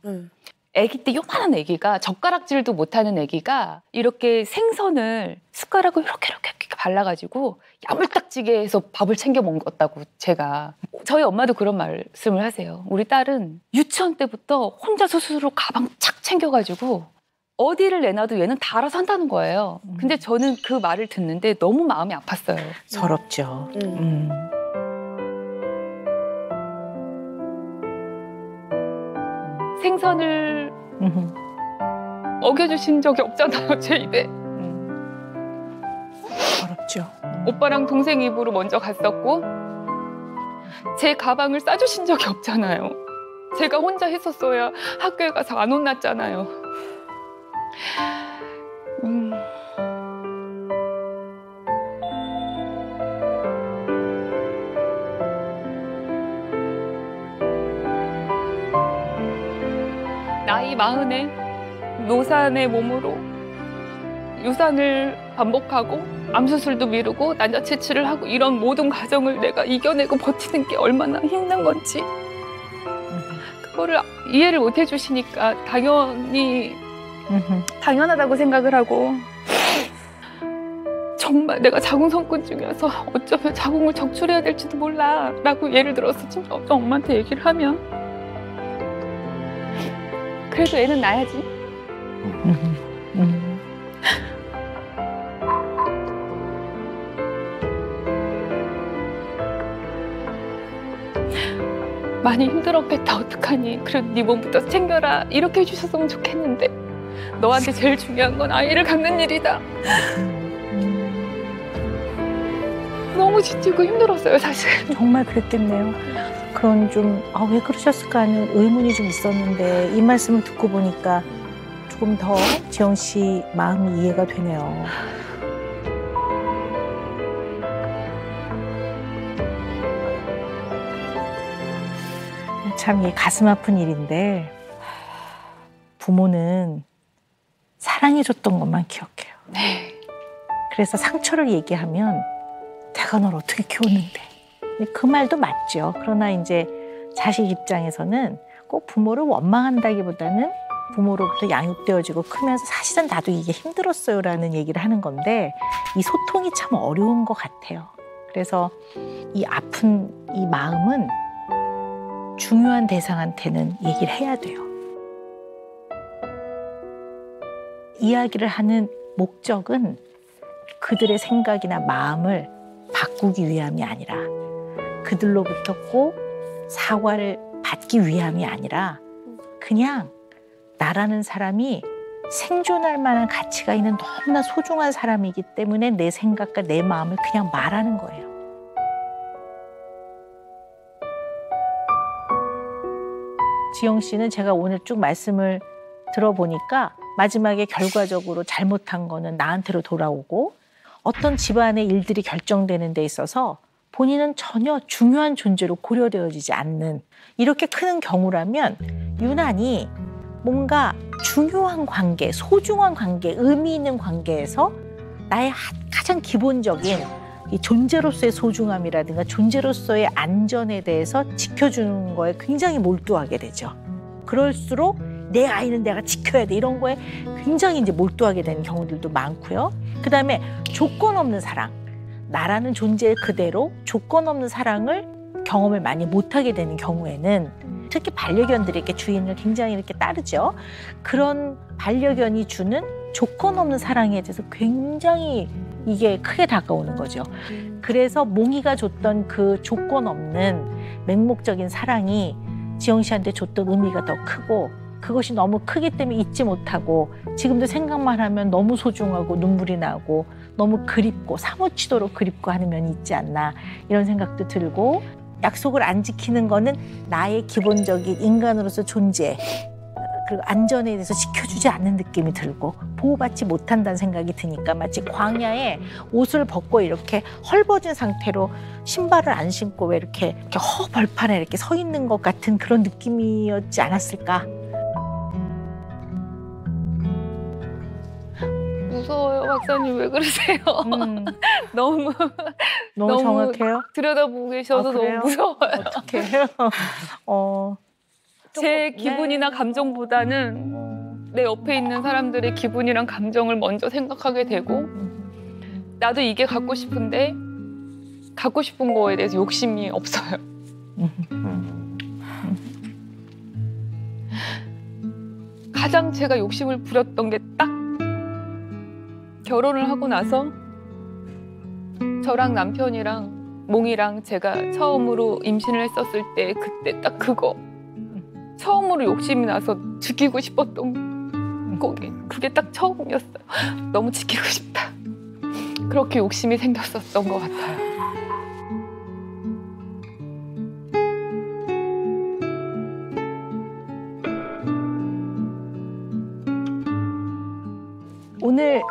[SPEAKER 6] 아기 때 요만한 아기가 젓가락질도 못하는 아기가 이렇게 생선을 숟가락으로 이렇게 이렇게, 이렇게 발라가지고 야물딱지게 해서 밥을 챙겨 먹었다고 제가 저희 엄마도 그런 말씀을 하세요. 우리 딸은 유치원 때부터 혼자서 스스로 가방 착 챙겨가지고 어디를 내놔도 얘는 다 알아서 한다는 거예요. 근데 저는 그 말을 듣는데 너무 마음이 아팠어요.
[SPEAKER 1] 서럽죠. 음.
[SPEAKER 6] 생선을 먹여주신 적이 없잖아요, 제 입에.
[SPEAKER 1] 서럽죠.
[SPEAKER 6] 오빠랑 동생 입으로 먼저 갔었고 제 가방을 싸주신 적이 없잖아요. 제가 혼자 했었어야 학교에 가서 안 혼났잖아요. 음. 마흔에 노산의 몸으로 유산을 반복하고 암수술도 미루고 난자 채취를 하고 이런 모든 과정을 내가 이겨내고 버티는 게 얼마나 힘든 건지 그거를 이해를 못 해주시니까 당연히 당연하다고 생각을 하고 정말 내가 자궁성군 중이어서 어쩌면 자궁을 적출해야 될지도 몰라 라고 예를 들어서 진짜 엄마한테 얘기를 하면 그래도 애는 낳아야지. 많이 힘들었겠다 어떡하니. 그래도 네 몸부터 챙겨라. 이렇게 해주셨으면 좋겠는데. 너한테 제일 중요한 건 아이를 갖는 일이다 너무 지치고 힘들었어요 사실
[SPEAKER 1] 정말 그랬겠네요. 그런 좀, 아, 왜 그러셨을까 하는 의문이 좀 있었는데, 이 말씀을 듣고 보니까 조금 더 지영 씨 마음이 이해가 되네요. 참, 이게 가슴 아픈 일인데, 부모는 사랑해줬던 것만 기억해요. 그래서 상처를 얘기하면 내가 널 어떻게 키웠는데. 그 말도 맞죠. 그러나 이제 자식 입장에서는 꼭꼭 부모를 원망한다기보다는 부모로부터 양육되어지고 크면서 사실은 나도 이게 힘들었어요라는 얘기를 하는 건데 이 소통이 참 어려운 것 같아요. 그래서 이 아픈 이 마음은 중요한 대상한테는 얘기를 해야 돼요. 이야기를 하는 목적은 그들의 생각이나 마음을 바꾸기 위함이 아니라 그들로부터 꼭 사과를 받기 위함이 아니라 그냥 나라는 사람이 생존할 만한 가치가 있는 너무나 소중한 사람이기 때문에 내 생각과 내 마음을 그냥 말하는 거예요. 지영 씨는 제가 오늘 쭉 말씀을 들어보니까 마지막에 결과적으로 잘못한 거는 나한테로 돌아오고 어떤 집안의 일들이 결정되는 데 있어서 본인은 전혀 중요한 존재로 고려되어지지 않는 이렇게 크는 경우라면 유난히 뭔가 중요한 관계, 소중한 관계, 의미 있는 관계에서 나의 하- 가장 기본적인 이 존재로서의 소중함이라든가 존재로서의 안전에 대해서 지켜주는 거에 굉장히 몰두하게 되죠. 그럴수록 내 아이는 내가 지켜야 돼 이런 거에 굉장히 이제 몰두하게 되는 경우들도 많고요. 그 다음에 조건 없는 사랑, 나라는 존재 그대로 조건 없는 사랑을 경험을 많이 못하게 되는 경우에는 특히 반려견들이 이렇게 주인을 굉장히 이렇게 따르죠. 그런 반려견이 주는 조건 없는 사랑에 대해서 굉장히 이게 크게 다가오는 거죠. 그래서 몽이가 줬던 그 조건 없는 맹목적인 사랑이 지영 씨한테 줬던 의미가 더 크고 그것이 너무 크기 때문에 잊지 못하고 지금도 생각만 하면 너무 소중하고 눈물이 나고 너무 그립고 사무치도록 그립고 하는 면이 있지 않나 이런 생각도 들고 약속을 안 지키는 거는 나의 기본적인 인간으로서 존재 그리고 안전에 대해서 지켜주지 않는 느낌이 들고 보호받지 못한다는 생각이 드니까 마치 광야에 옷을 벗고 이렇게 헐벗은 상태로 신발을 안 신고 왜 이렇게, 이렇게 허 벌판에 이렇게 서 있는 것 같은 그런 느낌이었지 않았을까?
[SPEAKER 6] 무서워요, 박사님 왜 그러세요?
[SPEAKER 1] 음,
[SPEAKER 6] 너무
[SPEAKER 1] 너무,
[SPEAKER 6] 너무
[SPEAKER 1] 정확해요?
[SPEAKER 6] 들여다보고 계셔서
[SPEAKER 1] 아?
[SPEAKER 6] 너무 무서워요.
[SPEAKER 1] 어떡해요? 어,
[SPEAKER 6] 제
[SPEAKER 1] 조금,
[SPEAKER 6] 기분이나
[SPEAKER 1] 네.
[SPEAKER 6] 감정보다는 내 옆에 있는 사람들의 기분이랑 감정을 먼저 생각하게 되고 나도 이게 갖고 싶은데 갖고 싶은 거에 대해서 욕심이 없어요. 가장 제가 욕심을 부렸던 게 딱 결혼을 하고 나서 저랑 남편이랑 몽이랑 제가 처음으로 임신을 했었을 때 그때 딱 그거 처음으로 욕심이 나서 지키고 싶었던 거게 그게 딱 처음이었어요. 너무 지키고 싶다. 그렇게 욕심이 생겼었던 것 같아요.
[SPEAKER 1] 오늘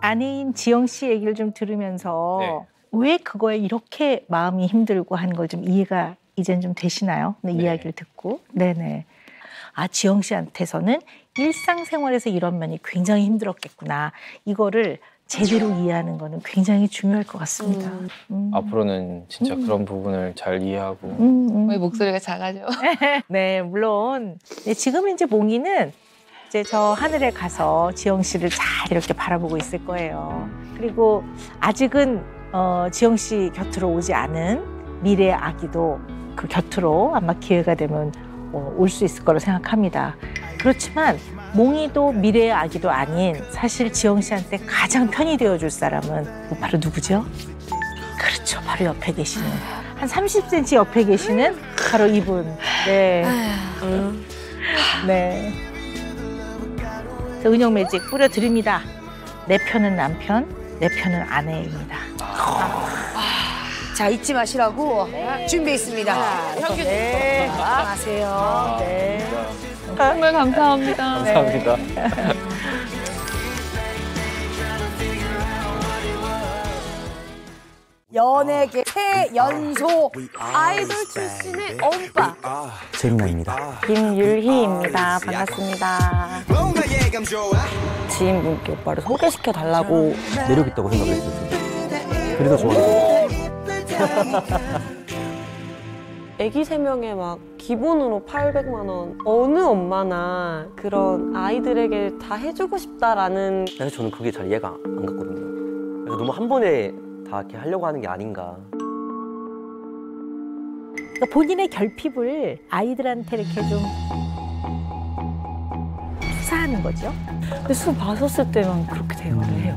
[SPEAKER 1] 아내인 지영 씨 얘기를 좀 들으면서
[SPEAKER 7] 네.
[SPEAKER 1] 왜 그거에 이렇게 마음이 힘들고 하는 걸좀 이해가 이젠 좀 되시나요? 네,
[SPEAKER 7] 네.
[SPEAKER 1] 이야기를 듣고. 네네. 아, 지영 씨한테서는 일상생활에서 이런 면이 굉장히 힘들었겠구나. 이거를 제대로 이해하는 거는 굉장히 중요할 것 같습니다. 음.
[SPEAKER 7] 앞으로는 진짜
[SPEAKER 1] 음.
[SPEAKER 7] 그런 부분을 잘 이해하고
[SPEAKER 1] 음, 음.
[SPEAKER 6] 왜 목소리가 작아져?
[SPEAKER 1] 네, 물론 네, 지금 이제 몽이는 이제 저 하늘에 가서 지영 씨를 잘 이렇게 바라보고 있을 거예요. 그리고 아직은 어, 지영 씨 곁으로 오지 않은 미래의 아기도 그 곁으로 아마 기회가 되면 어, 올수 있을 거로 생각합니다. 그렇지만 몽이도 미래의 아기도 아닌 사실 지영 씨한테 가장 편이 되어줄 사람은 바로 누구죠? 그렇죠. 바로 옆에 계시는 한 30cm 옆에 계시는 바로 이분. 네. 네. 저 은영 매직 뿌려드립니다. 내 편은 남편, 내 편은 아내입니다.
[SPEAKER 2] 자 잊지 마시라고 준비했습니다.
[SPEAKER 1] 네. 마세요. 네.
[SPEAKER 6] 정말 감사합니다.
[SPEAKER 7] 감사합니다.
[SPEAKER 2] 연예계 최연소 아이돌 출신의 엄빠
[SPEAKER 13] 재민아입니다.
[SPEAKER 14] 김율희입니다. 반갑습니다. 지인분께 오빠를 소개시켜 달라고
[SPEAKER 13] 매력 있다고 생각을 했어요. 그래서 좋아하는 거예요.
[SPEAKER 14] 아기 세 명에 막
[SPEAKER 15] 기본으로 800만 원. 어느 엄마나 그런 아이들에게 다 해주고 싶다라는
[SPEAKER 16] 그래서 저는 그게 잘 이해가 안 갔거든요. 그래서 너무 한 번에 다 이렇게 하려고 하는 게 아닌가.
[SPEAKER 1] 그러니까 본인의 결핍을 아이들한테 이렇게 좀 투사하는 거죠.
[SPEAKER 14] 근데 수 봤었을 때만 그렇게 대화를 해요.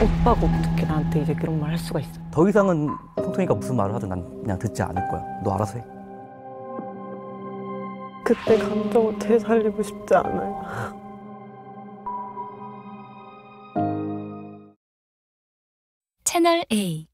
[SPEAKER 14] 오빠가 어떻게 나한테 이제 그런 말 할 수가 있어?
[SPEAKER 13] 더 이상은 통통이가 무슨 말을 하든 난 그냥 듣지 않을 거야. 너 알아서 해.
[SPEAKER 15] 그때 감정을 되살리고 싶지 않아요.
[SPEAKER 5] 채널 A